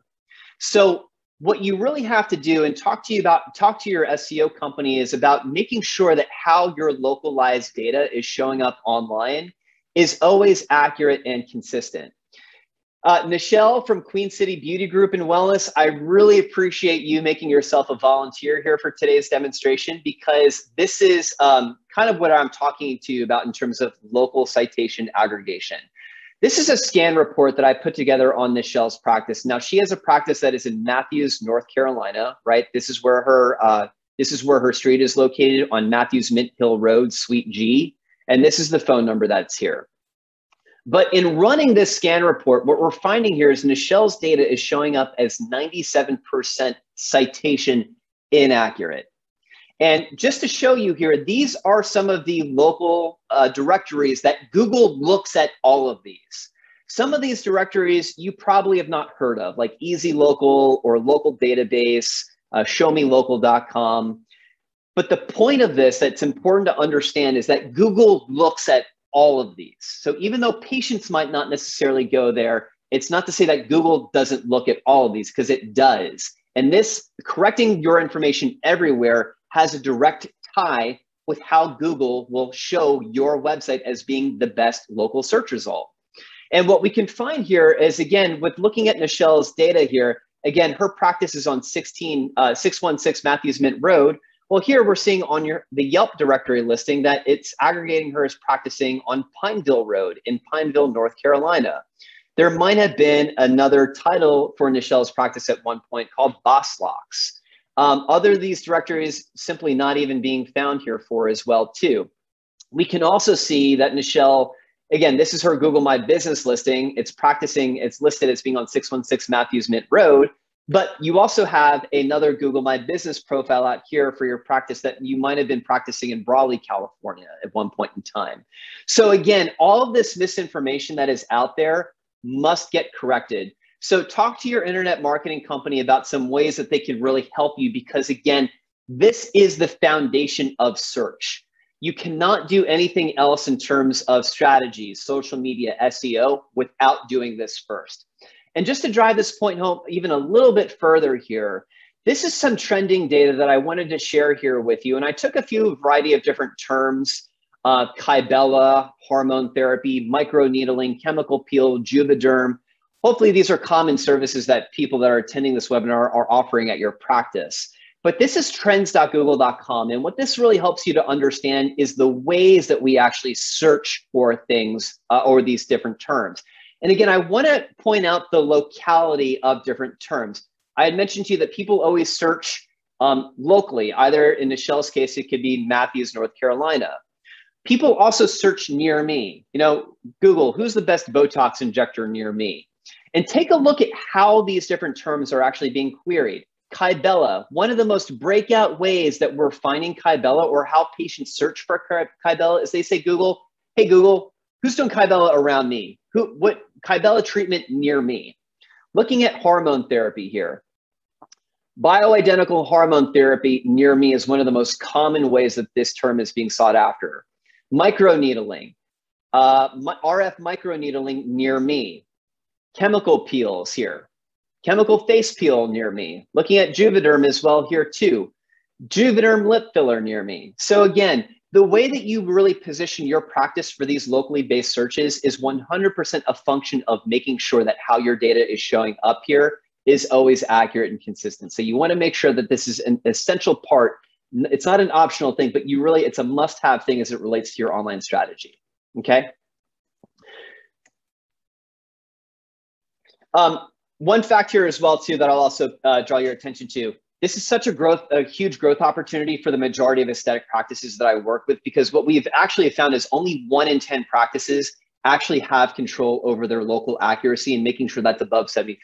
So what you really have to do and talk to you about talk to your SEO company is about making sure that how your localized data is showing up online is always accurate and consistent. Uh, Nichelle from Queen City Beauty Group and Wellness, I really appreciate you making yourself a volunteer here for today's demonstration because this is um, kind of what I'm talking to you about in terms of local citation aggregation. This is a scan report that I put together on Nichelle's practice. Now she has a practice that is in Matthews, North Carolina, right? This is where her uh, this is where her street is located on Matthews Mint Hill Road, Suite G, and this is the phone number that's here. But in running this scan report, what we're finding here is Nichelle's data is showing up as 97% citation inaccurate. And just to show you here, these are some of the local uh, directories that Google looks at all of these. Some of these directories you probably have not heard of, like Easy Local or Local Database, uh, ShowMeLocal.com. But the point of this that's important to understand is that Google looks at all of these. So even though patients might not necessarily go there, it's not to say that Google doesn't look at all of these because it does. And this correcting your information everywhere has a direct tie with how Google will show your website as being the best local search result. And what we can find here is again, with looking at Nichelle's data here, again, her practice is on 16, uh, 616 Matthews Mint Road, well, here we're seeing on your the Yelp directory listing that it's aggregating her as practicing on Pineville Road in Pineville, North Carolina. There might have been another title for Nichelle's practice at one point called Boss Locks. Um, other of these directories simply not even being found here for as well too. We can also see that Nichelle, again, this is her Google My Business listing. It's practicing, it's listed as being on 616 Matthews Mint Road. But you also have another Google My Business profile out here for your practice that you might have been practicing in Brawley, California at one point in time. So again, all of this misinformation that is out there must get corrected. So talk to your internet marketing company about some ways that they can really help you because again, this is the foundation of search. You cannot do anything else in terms of strategies, social media, SEO without doing this first. And just to drive this point home even a little bit further here, this is some trending data that I wanted to share here with you. And I took a few variety of different terms, uh, Kybella, hormone therapy, microneedling, chemical peel, Juvederm. Hopefully these are common services that people that are attending this webinar are offering at your practice. But this is trends.google.com. And what this really helps you to understand is the ways that we actually search for things uh, or these different terms. And again, I want to point out the locality of different terms. I had mentioned to you that people always search um, locally, either in Nichelle's case, it could be Matthews, North Carolina. People also search near me. You know, Google, who's the best Botox injector near me? And take a look at how these different terms are actually being queried. Kybella, one of the most breakout ways that we're finding Kybella or how patients search for Kybella is they say, Google, hey, Google, who's doing Kybella around me? Who, what Kybella treatment near me? Looking at hormone therapy here. Bioidentical hormone therapy near me is one of the most common ways that this term is being sought after. Microneedling, uh, RF microneedling near me. Chemical peels here. Chemical face peel near me. Looking at Juvederm as well here too. Juvederm lip filler near me. So again, the way that you really position your practice for these locally based searches is 100% a function of making sure that how your data is showing up here is always accurate and consistent. So you want to make sure that this is an essential part. It's not an optional thing, but you really, it's a must have thing as it relates to your online strategy. Okay. Um, one fact here as well too that I'll also uh, draw your attention to this is such a growth, a huge growth opportunity for the majority of aesthetic practices that I work with because what we've actually found is only one in 10 practices actually have control over their local accuracy and making sure that's above 75%.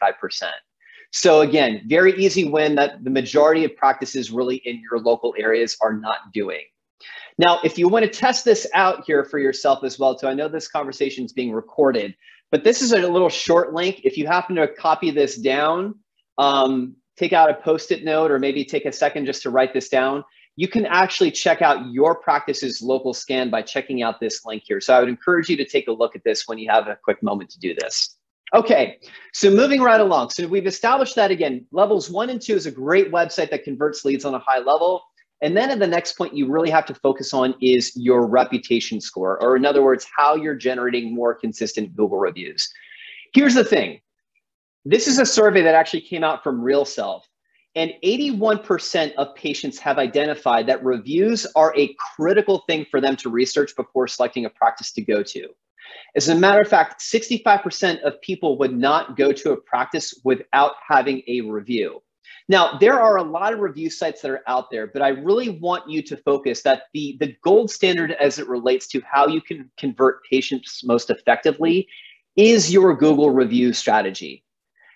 So again, very easy win that the majority of practices really in your local areas are not doing. Now, if you want to test this out here for yourself as well, too, I know this conversation is being recorded, but this is a little short link. If you happen to copy this down, um, take out a post-it note or maybe take a second just to write this down, you can actually check out your practice's local scan by checking out this link here. So I would encourage you to take a look at this when you have a quick moment to do this. Okay, so moving right along. So we've established that again, levels one and two is a great website that converts leads on a high level. And then at the next point you really have to focus on is your reputation score, or in other words, how you're generating more consistent Google reviews. Here's the thing. This is a survey that actually came out from RealSelf. And 81% of patients have identified that reviews are a critical thing for them to research before selecting a practice to go to. As a matter of fact, 65% of people would not go to a practice without having a review. Now, there are a lot of review sites that are out there, but I really want you to focus that the, the gold standard as it relates to how you can convert patients most effectively is your Google review strategy.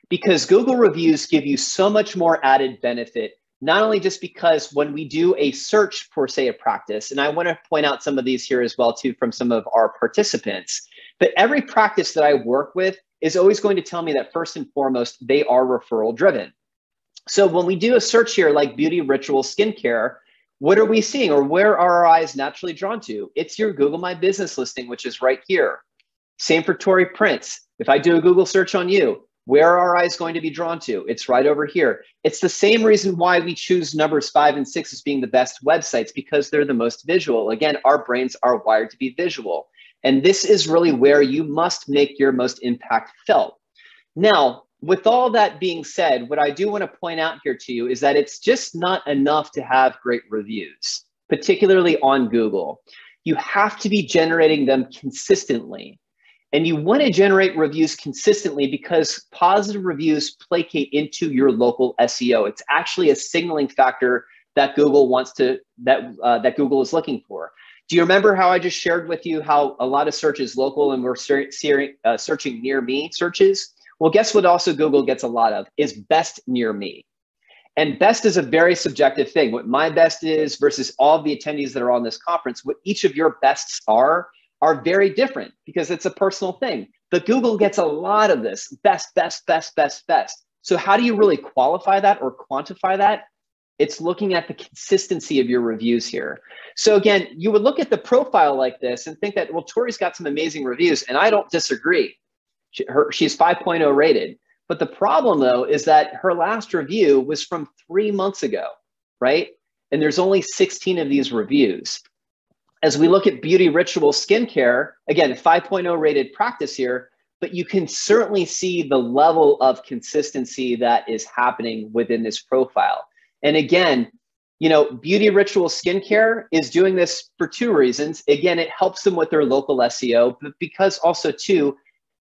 Because Google reviews give you so much more added benefit, not only just because when we do a search for, say, a practice, and I want to point out some of these here as well, too, from some of our participants, but every practice that I work with is always going to tell me that first and foremost, they are referral driven. So when we do a search here like beauty ritual skincare, what are we seeing or where are our eyes naturally drawn to? It's your Google My Business listing, which is right here. Same for Tori Prince. If I do a Google search on you, where are our eyes going to be drawn to? It's right over here. It's the same reason why we choose numbers five and six as being the best websites because they're the most visual. Again, our brains are wired to be visual. And this is really where you must make your most impact felt. Now, with all that being said, what I do want to point out here to you is that it's just not enough to have great reviews, particularly on Google. You have to be generating them consistently. And you want to generate reviews consistently because positive reviews placate into your local SEO. It's actually a signaling factor that Google wants to that uh, that Google is looking for. Do you remember how I just shared with you how a lot of search is local and we're uh, searching near me searches? Well, guess what also Google gets a lot of is best near me. And best is a very subjective thing. What my best is versus all the attendees that are on this conference, what each of your bests are, are very different because it's a personal thing. But Google gets a lot of this best, best, best, best, best. So, how do you really qualify that or quantify that? It's looking at the consistency of your reviews here. So, again, you would look at the profile like this and think that, well, Tori's got some amazing reviews, and I don't disagree. She, her, she's 5.0 rated. But the problem, though, is that her last review was from three months ago, right? And there's only 16 of these reviews. As we look at beauty ritual skincare, again, 5.0 rated practice here, but you can certainly see the level of consistency that is happening within this profile. And again, you know, beauty ritual skincare is doing this for two reasons. Again, it helps them with their local SEO, but because also, too,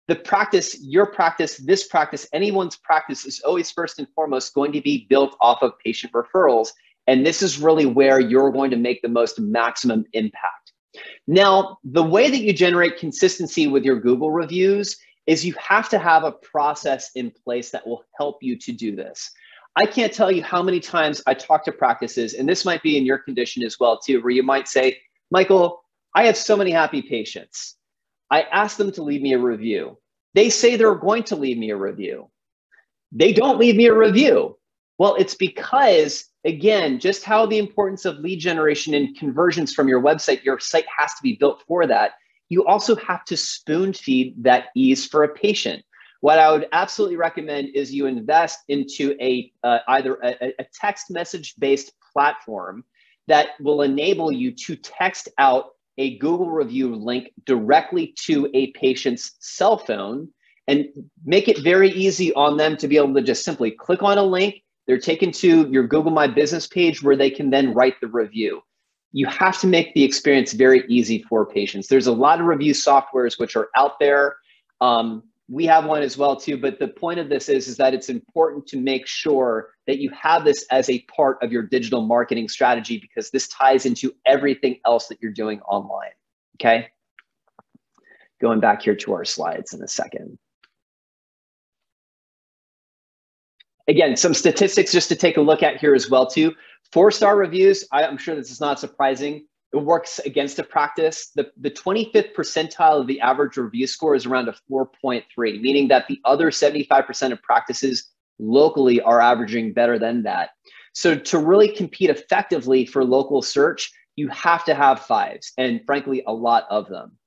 the practice, your practice, this practice, anyone's practice is always first and foremost going to be built off of patient referrals. And this is really where you're going to make the most maximum impact. Now, the way that you generate consistency with your Google reviews is you have to have a process in place that will help you to do this. I can't tell you how many times I talk to practices, and this might be in your condition as well, too, where you might say, Michael, I have so many happy patients. I ask them to leave me a review. They say they're going to leave me a review. They don't leave me a review. Well, it's because, again, just how the importance of lead generation and conversions from your website, your site has to be built for that. You also have to spoon feed that ease for a patient. What I would absolutely recommend is you invest into a uh, either a, a text message based platform that will enable you to text out a Google review link directly to a patient's cell phone and make it very easy on them to be able to just simply click on a link. They're taken to your Google My Business page where they can then write the review. You have to make the experience very easy for patients. There's a lot of review softwares which are out there. Um, we have one as well too but the point of this is is that it's important to make sure that you have this as a part of your digital marketing strategy because this ties into everything else that you're doing online okay? Going back here to our slides in a second. Again some statistics just to take a look at here as well too. Four star reviews I, i'm sure this is not surprising it works against a practice. The, the 25th percentile of the average review score is around a 4.3, meaning that the other 75% of practices locally are averaging better than that. So to really compete effectively for local search, you have to have fives and frankly, a lot of them.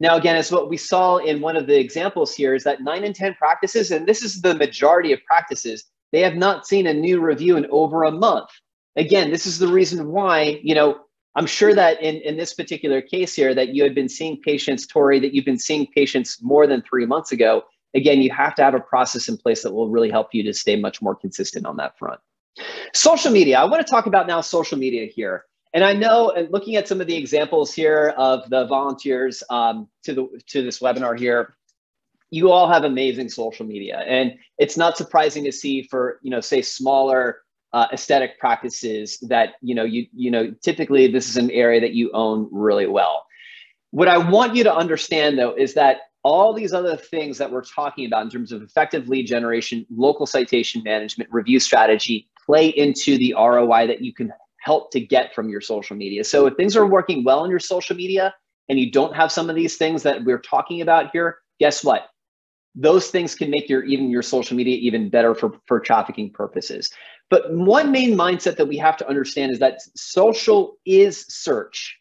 Now, again, as what we saw in one of the examples here is that nine in 10 practices, and this is the majority of practices, they have not seen a new review in over a month. Again, this is the reason why, you know, I'm sure that in, in this particular case here, that you had been seeing patients, Tori, that you've been seeing patients more than three months ago. Again, you have to have a process in place that will really help you to stay much more consistent on that front. Social media. I want to talk about now social media here. And I know, and looking at some of the examples here of the volunteers um, to the to this webinar here, you all have amazing social media, and it's not surprising to see for you know say smaller uh, aesthetic practices that you know you you know typically this is an area that you own really well. What I want you to understand though is that all these other things that we're talking about in terms of effective lead generation, local citation management, review strategy play into the ROI that you can help to get from your social media. So if things are working well in your social media and you don't have some of these things that we're talking about here, guess what? Those things can make your even your social media even better for, for trafficking purposes. But one main mindset that we have to understand is that social is search.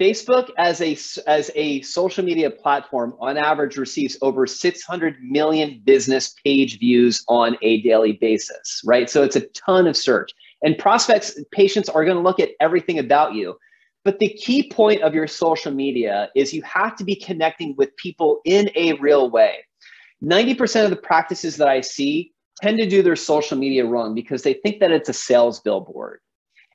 Facebook as a as a social media platform on average receives over 600 million business page views on a daily basis, right? So it's a ton of search. And prospects, patients are going to look at everything about you. But the key point of your social media is you have to be connecting with people in a real way. 90% of the practices that I see tend to do their social media wrong because they think that it's a sales billboard.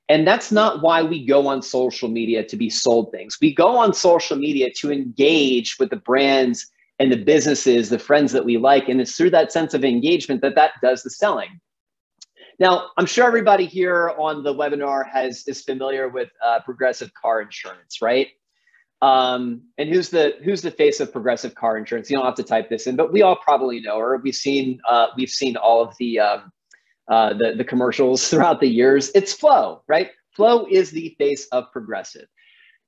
And that's not why we go on social media to be sold things. We go on social media to engage with the brands and the businesses, the friends that we like. And it's through that sense of engagement that that does the selling. Now, I'm sure everybody here on the webinar has is familiar with uh, Progressive Car Insurance, right? Um, and who's the who's the face of Progressive Car Insurance? You don't have to type this in, but we all probably know her. We've seen uh, we've seen all of the, um, uh, the the commercials throughout the years. It's Flo, right? Flo is the face of Progressive.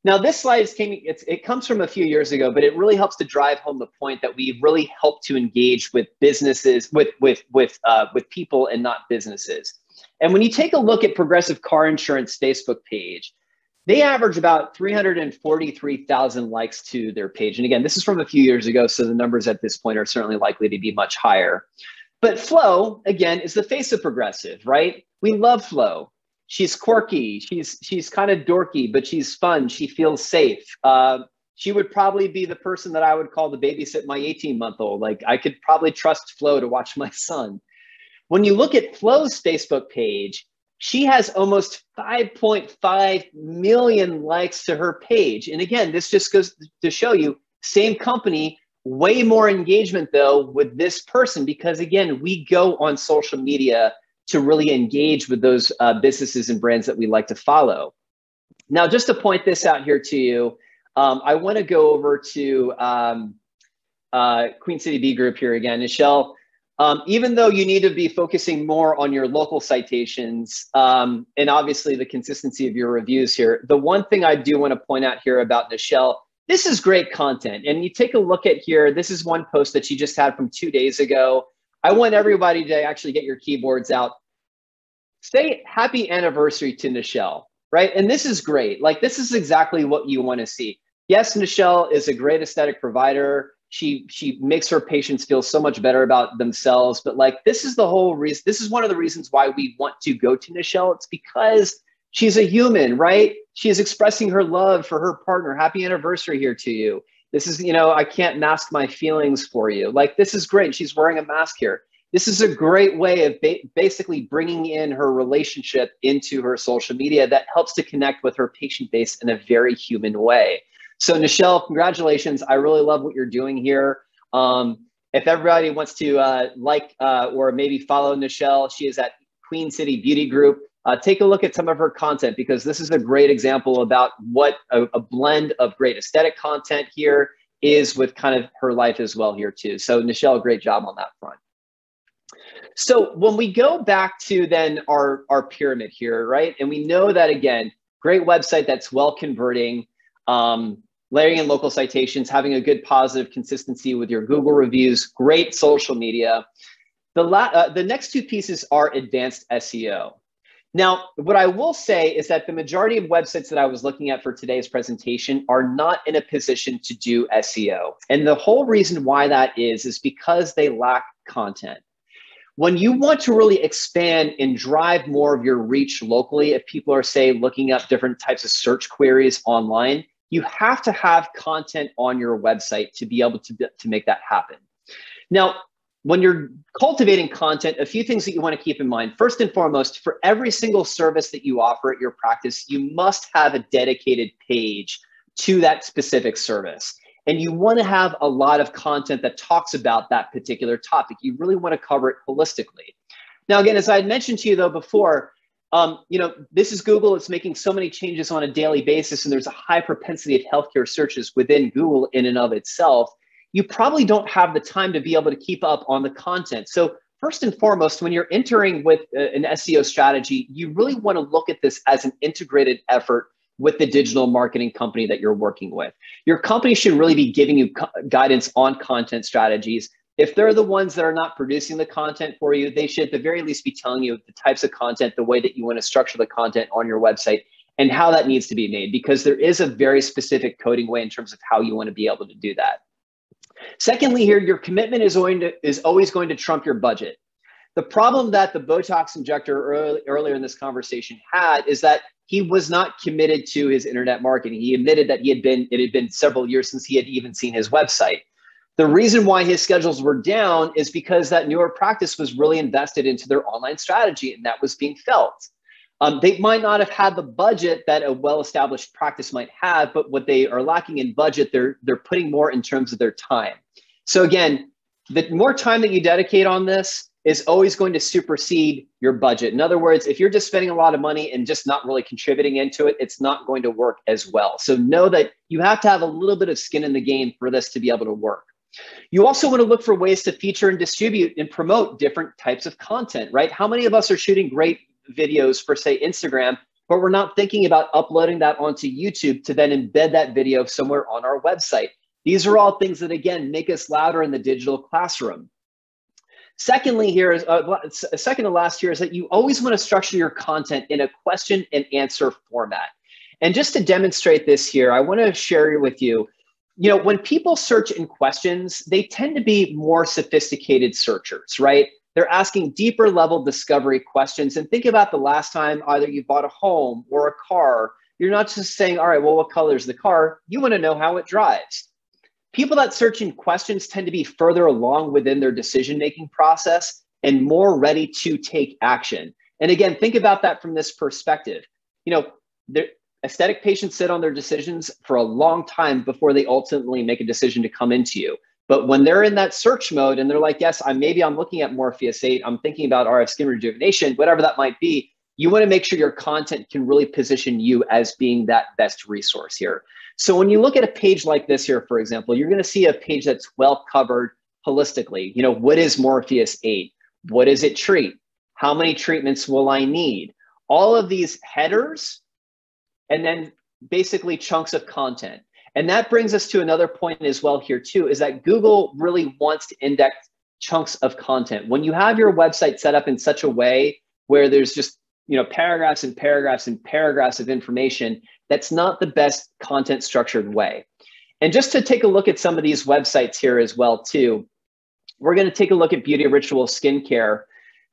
Now, this slide is came, it comes from a few years ago, but it really helps to drive home the point that we really help to engage with businesses, with with with uh, with people, and not businesses. And when you take a look at Progressive Car Insurance Facebook page, they average about 343,000 likes to their page. And again, this is from a few years ago, so the numbers at this point are certainly likely to be much higher. But Flo, again, is the face of Progressive, right? We love Flo she's quirky. She's she's kind of dorky, but she's fun. She feels safe. Uh, she would probably be the person that I would call to babysit my 18 month old. Like I could probably trust Flo to watch my son. When you look at Flo's Facebook page, she has almost 5.5 million likes to her page. And again, this just goes to show you same company, way more engagement though with this person because again, we go on social media to really engage with those uh, businesses and brands that we like to follow. Now, just to point this out here to you, um, I want to go over to um, uh, Queen City B Group here again. Michelle, um, even though you need to be focusing more on your local citations um, and obviously the consistency of your reviews here, the one thing I do want to point out here about Nichelle, this is great content. And you take a look at here, this is one post that she just had from two days ago. I want everybody to actually get your keyboards out say happy anniversary to Nichelle, right? And this is great. Like, this is exactly what you want to see. Yes, Nichelle is a great aesthetic provider. She she makes her patients feel so much better about themselves. But like, this is the whole reason. This is one of the reasons why we want to go to Nichelle. It's because she's a human, right? She is expressing her love for her partner. Happy anniversary here to you. This is, you know, I can't mask my feelings for you. Like, this is great. She's wearing a mask here this is a great way of ba- basically bringing in her relationship into her social media that helps to connect with her patient base in a very human way. So, Nichelle, congratulations. I really love what you're doing here. Um, if everybody wants to uh, like uh, or maybe follow Nichelle, she is at Queen City Beauty Group. Uh, take a look at some of her content because this is a great example about what a, a blend of great aesthetic content here is with kind of her life as well here too. So Nichelle, great job on that front. So when we go back to then our, our pyramid here, right? And we know that again, great website that's well converting, um, layering in local citations, having a good positive consistency with your Google reviews, great social media. The, la- uh, the next two pieces are advanced SEO. Now, what I will say is that the majority of websites that I was looking at for today's presentation are not in a position to do SEO. And the whole reason why that is, is because they lack content. When you want to really expand and drive more of your reach locally, if people are, say, looking up different types of search queries online, you have to have content on your website to be able to, to make that happen. Now, when you're cultivating content, a few things that you want to keep in mind. First and foremost, for every single service that you offer at your practice, you must have a dedicated page to that specific service. And you want to have a lot of content that talks about that particular topic. You really want to cover it holistically. Now, again, as I had mentioned to you though before, um, you know, this is Google. It's making so many changes on a daily basis, and there's a high propensity of healthcare searches within Google in and of itself you probably don't have the time to be able to keep up on the content. So first and foremost, when you're entering with an SEO strategy, you really want to look at this as an integrated effort with the digital marketing company that you're working with. Your company should really be giving you guidance on content strategies. If they're the ones that are not producing the content for you, they should at the very least be telling you the types of content, the way that you want to structure the content on your website, and how that needs to be made, because there is a very specific coding way in terms of how you want to be able to do that. Secondly, here, your commitment is, going to, is always going to trump your budget. The problem that the Botox injector early, earlier in this conversation had is that he was not committed to his internet marketing. He admitted that he had been, it had been several years since he had even seen his website. The reason why his schedules were down is because that newer practice was really invested into their online strategy and that was being felt. Um, they might not have had the budget that a well-established practice might have, but what they are lacking in budget, they're they're putting more in terms of their time. So again, the more time that you dedicate on this is always going to supersede your budget. In other words, if you're just spending a lot of money and just not really contributing into it, it's not going to work as well. So know that you have to have a little bit of skin in the game for this to be able to work. You also want to look for ways to feature and distribute and promote different types of content, right? How many of us are shooting great videos for, say, Instagram, but we're not thinking about uploading that onto YouTube to then embed that video somewhere on our website. These are all things that, again, make us louder in the digital classroom. Secondly, here is uh, second to last here is that you always want to structure your content in a question and answer format. And just to demonstrate this here, I want to share with you, you know, when people search in questions, they tend to be more sophisticated searchers, right? They're asking deeper level discovery questions. And think about the last time either you bought a home or a car. You're not just saying, all right, well, what color is the car? You want to know how it drives. People that search in questions tend to be further along within their decision making process and more ready to take action. And again, think about that from this perspective. You know, aesthetic patients sit on their decisions for a long time before they ultimately make a decision to come into you. But when they're in that search mode and they're like, yes, I'm maybe I'm looking at Morpheus 8, I'm thinking about RF skin rejuvenation, whatever that might be, you want to make sure your content can really position you as being that best resource here. So when you look at a page like this here, for example, you're going to see a page that's well covered holistically. You know, what is Morpheus 8? What does it treat? How many treatments will I need? All of these headers and then basically chunks of content. And that brings us to another point as well here too, is that Google really wants to index chunks of content. When you have your website set up in such a way where there's just you know paragraphs and paragraphs and paragraphs of information, that's not the best content structured way. And just to take a look at some of these websites here as well too, we're going to take a look at Beauty Ritual Skincare.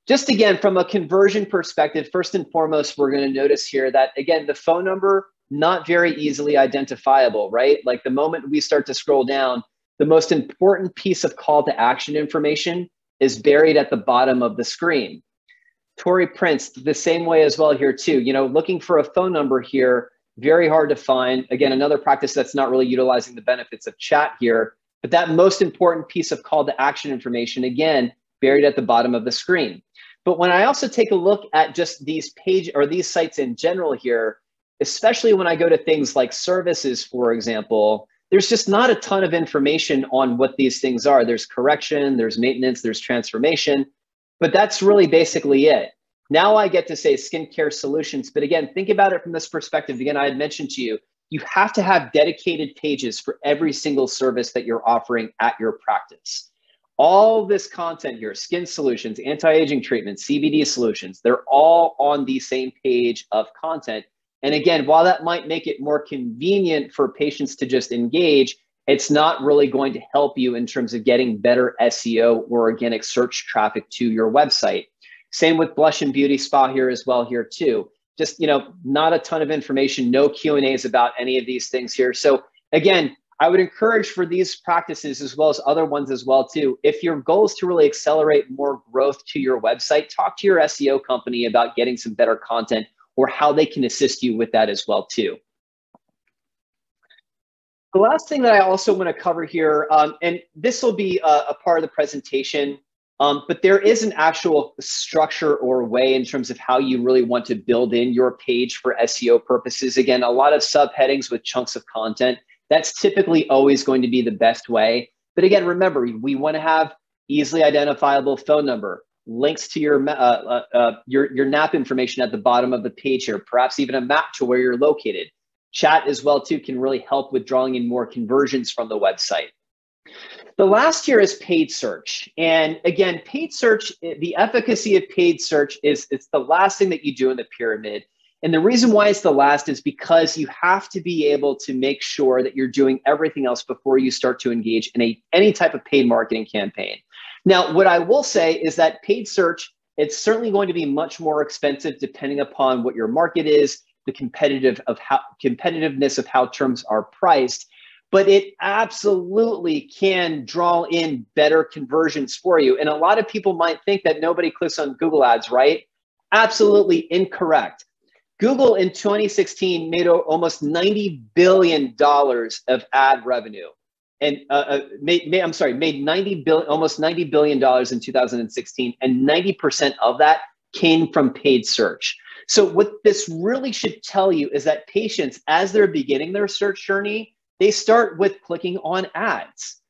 Just again, from a conversion perspective, first and foremost, we're going to notice here that again, the phone number not very easily identifiable, right? Like the moment we start to scroll down, the most important piece of call to action information is buried at the bottom of the screen. Tori Prince, the same way as well here too. You know, looking for a phone number here, very hard to find. Again, another practice that's not really utilizing the benefits of chat here, but that most important piece of call to action information, again, buried at the bottom of the screen. But when I also take a look at just these page or these sites in general here, especially when I go to things like services, for example, there's just not a ton of information on what these things are. There's correction, there's maintenance, there's transformation, but that's really basically it. Now I get to say skincare solutions. But again, think about it from this perspective. Again, I had mentioned to you, you have to have dedicated pages for every single service that you're offering at your practice. All this content here, skin solutions, anti-aging treatments, CBD solutions, they're all on the same page of content. And again, while that might make it more convenient for patients to just engage, it's not really going to help you in terms of getting better SEO or organic search traffic to your website. Same with Blush and Beauty Spa here as well here too. Just, you know, not a ton of information, no Q&As about any of these things here. So again, I would encourage for these practices as well as other ones as well too. If your goal is to really accelerate more growth to your website, talk to your SEO company about getting some better content or how they can assist you with that as well too. The last thing that I also want to cover here, um, and this will be a, a, part of the presentation, um, but there is an actual structure or way in terms of how you really want to build in your page for SEO purposes. Again, a lot of subheadings with chunks of content. That's typically always going to be the best way. But again, remember, we want to have easily identifiable phone number, links to your, uh, uh, uh, your, your NAP information at the bottom of the page here, perhaps even a map to where you're located. Chat as well too can really help with drawing in more conversions from the website. The last here is paid search. And again, paid search, the efficacy of paid search is it's the last thing that you do in the pyramid. And the reason why it's the last is because you have to be able to make sure that you're doing everything else before you start to engage in a, any type of paid marketing campaign. Now, what I will say is that paid search, it's certainly going to be much more expensive depending upon what your market is, the competitive of how competitiveness of how terms are priced, but it absolutely can draw in better conversions for you. And a lot of people might think that nobody clicks on Google ads, right? Absolutely incorrect. Google in 2016 made almost $90 billion of ad revenue. And uh, uh, made, made, I'm sorry, made 90 billion, almost 90 billion dollars in 2016, and 90% of that came from paid search. So what this really should tell you is that patients, as they're beginning their search journey, they start with clicking on ads.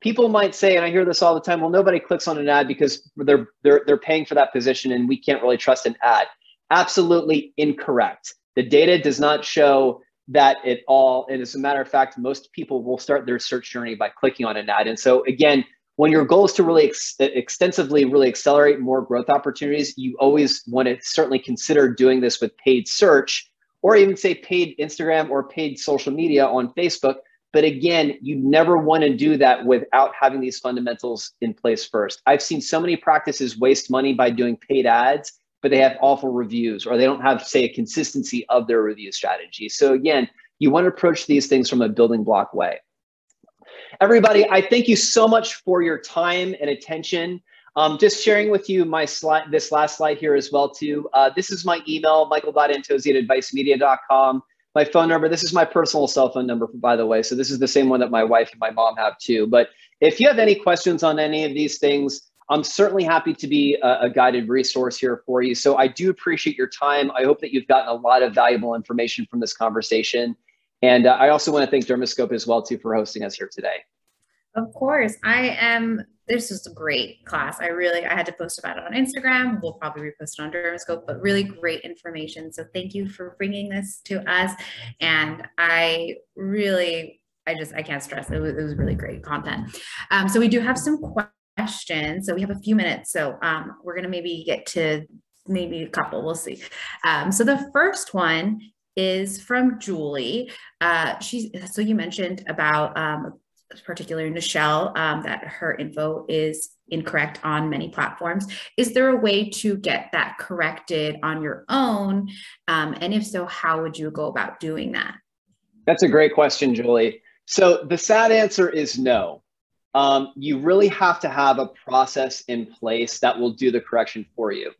People might say, and I hear this all the time, well, nobody clicks on an ad because they're they're they're paying for that position, and we can't really trust an ad absolutely incorrect. The data does not show that at all. And as a matter of fact, most people will start their search journey by clicking on an ad. And so again, when your goal is to really ex- extensively really accelerate more growth opportunities, you always want to certainly consider doing this with paid search or even say paid Instagram or paid social media on Facebook. But again, you never want to do that without having these fundamentals in place first. I've seen so many practices waste money by doing paid ads but they have awful reviews or they don't have, say, a consistency of their review strategy. So again, you want to approach these things from a building block way. Everybody, I thank you so much for your time and attention. Um, just sharing with you my slide, this last slide here as well too. Uh, this is my email, michael.antozzi at advicemedia.com. My phone number, this is my personal cell phone number, by the way. So this is the same one that my wife and my mom have too. But if you have any questions on any of these things, I'm certainly happy to be a, a, guided resource here for you. So I do appreciate your time. I hope that you've gotten a lot of valuable information from this conversation. And uh, I also want to thank Dermascope as well too for hosting us here today. Of course, I am. This was a great class. I really, I had to post about it on Instagram. We'll probably repost it on Dermascope, but really great information. So thank you for bringing this to us. And I really, I just, I can't stress it was, it was really great content. Um, so we do have some questions questions. So we have a few minutes. So um, we're going to maybe get to maybe a couple. We'll see. Um, so the first one is from Julie. Uh, so you mentioned about um, particularly Nichelle um, that her info is incorrect on many platforms. Is there a way to get that corrected on your own? Um, and if so, how would you go about doing that? That's a great question, Julie. So the sad answer is no um, you really have to have a process in place that will do the correction for you.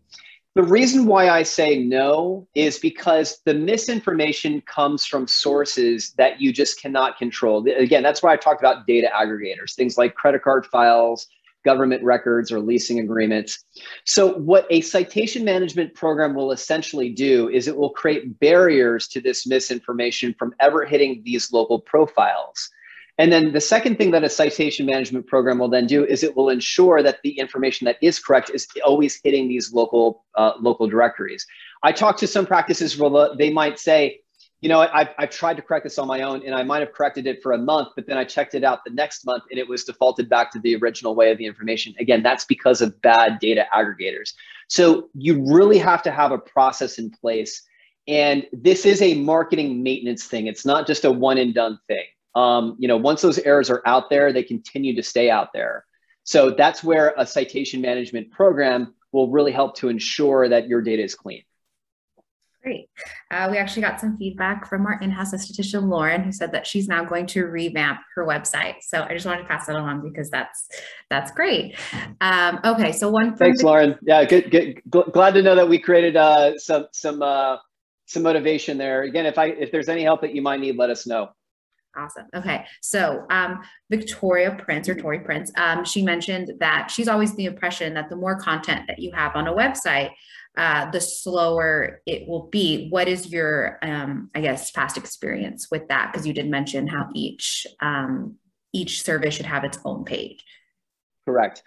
The reason why I say no is because the misinformation comes from sources that you just cannot control. Again, that's why I talked about data aggregators, things like credit card files, government records, or leasing agreements. So, what a citation management program will essentially do is it will create barriers to this misinformation from ever hitting these local profiles. And then the second thing that a citation management program will then do is it will ensure that the information that is correct is always hitting these local uh, local directories. I talked to some practices where they might say, you know, I've, I've tried to correct this on my own and I might have corrected it for a month, but then I checked it out the next month and it was defaulted back to the original way of the information. Again, that's because of bad data aggregators. So you really have to have a process in place. And this is a marketing maintenance thing. It's not just a one and done thing. Um, you know, once those errors are out there, they continue to stay out there. So that's where a citation management program will really help to ensure that your data is clean. Great. Uh, we actually got some feedback from our in-house esthetician, Lauren, who said that she's now going to revamp her website. So I just wanted to pass that along because that's that's great. Um, okay, so one. Thanks, Lauren. Yeah, good, good. Glad to know that we created uh, some some uh, some motivation there. Again, if I if there's any help that you might need, let us know. Awesome. Okay. So um, Victoria Prince or Tori Prince, um, she mentioned that she's always the impression that the more content that you have on a website, uh, the slower it will be. What is your, um, I guess, past experience with that? Because you did mention how each um, each service should have its own page. Correct.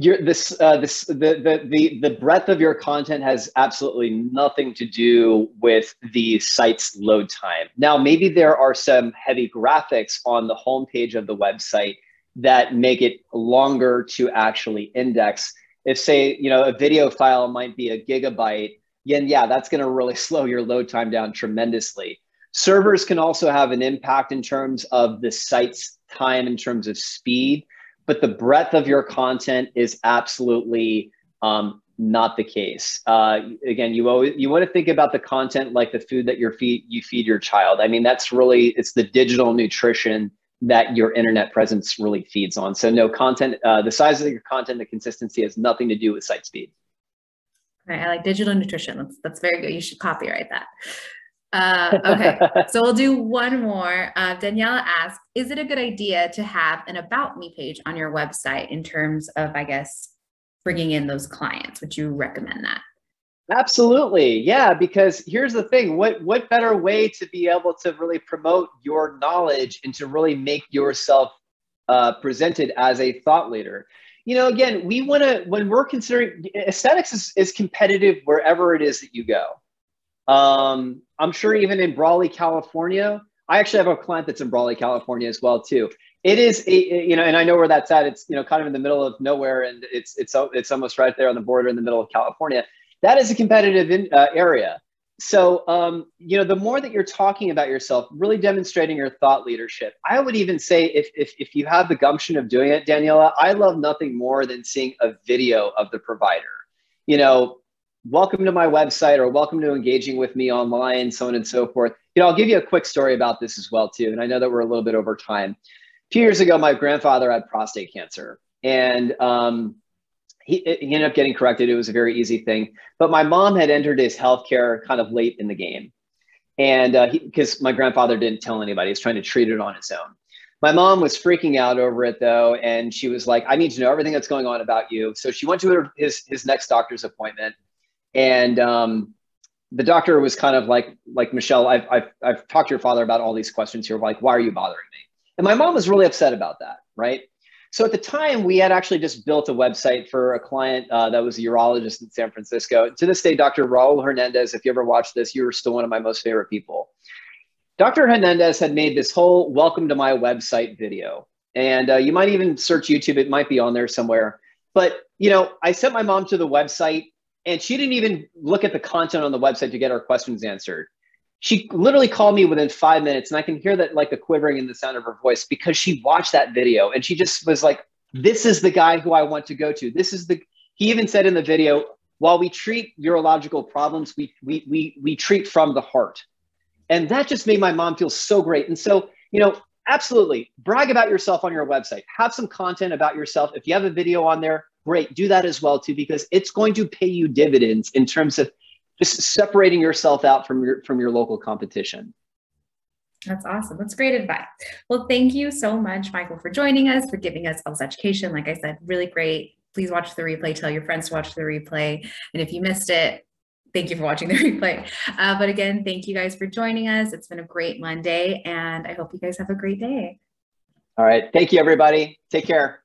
Your, this uh, this the, the the the breadth of your content has absolutely nothing to do with the site's load time. Now, maybe there are some heavy graphics on the homepage of the website that make it longer to actually index. If say you know a video file might be a gigabyte then yeah that's going to really slow your load time down tremendously. Servers can also have an impact in terms of the site's time in terms of speed but the breadth of your content is absolutely um, not the case. Uh, again, you always you want to think about the content like the food that you feed you feed your child. I mean, that's really it's the digital nutrition that your internet presence really feeds on. So no content, uh, the size of your content, the consistency has nothing to do with site speed. Right, I like digital nutrition. That's, that's very good. You should copyright that. Uh, okay, so we'll do one more. Uh, Daniela asks, is it a good idea to have an about me page on your website in terms of, I guess, bringing in those clients? Would you recommend that? Absolutely. Yeah, because here's the thing. What what better way to be able to really promote your knowledge and to really make yourself uh, presented as a thought leader? You know, again, we want to when we're considering aesthetics is, is competitive wherever it is that you go. Um, I'm sure even in Brawley, California, I actually have a client that's in Brawley, California as well too. It is a, you know, and I know where that's at. It's you know kind of in the middle of nowhere, and it's it's it's almost right there on the border in the middle of California that is a competitive in, uh, area. So, um, you know, the more that you're talking about yourself, really demonstrating your thought leadership. I would even say if, if, if you have the gumption of doing it, Daniela, I love nothing more than seeing a video of the provider. You know, welcome to my website or welcome to engaging with me online, so on and so forth. You know, I'll give you a quick story about this as well, too. And I know that we're a little bit over time. A few years ago, my grandfather had prostate cancer. And um, he, he ended up getting corrected. It was a very easy thing. But my mom had entered his healthcare kind of late in the game. And because uh, my grandfather didn't tell anybody, he's trying to treat it on his own. My mom was freaking out over it though. And she was like, I need to know everything that's going on about you. So she went to her, his, his next doctor's appointment. And um, the doctor was kind of like, like Michelle, I've, I've, I've talked to your father about all these questions here. Like, why are you bothering me? And my mom was really upset about that. Right. So at the time, we had actually just built a website for a client uh, that was a urologist in San Francisco. To this day, Dr. Raul Hernandez, if you ever watched this, you are still one of my most favorite people. Dr. Hernandez had made this whole welcome to my website video. And uh, you might even search YouTube, it might be on there somewhere. But, you know, I sent my mom to the website and she didn't even look at the content on the website to get her questions answered. She literally called me within five minutes and i can hear that like the quivering in the sound of her voice because she watched that video and she just was like this is the guy who i want to go to. This is the he even said in the video while we treat urological problems we we we, we treat from the heart. And that just made my mom feel so great. And so you know absolutely brag about yourself on your website. Have some content about yourself. If you have a video on there great do that as well too because it's going to pay you dividends in terms of just separating yourself out from your from your local competition. That's awesome. That's great advice. Well, thank you so much, Michael, for joining us, for giving us all this education. Like I said, really great. Please watch the replay. Tell your friends to watch the replay. And if you missed it, thank you for watching the replay. Uh, but again, thank you guys for joining us. It's been a great Monday, and I hope you guys have a great day. All right. Thank you, everybody. Take care.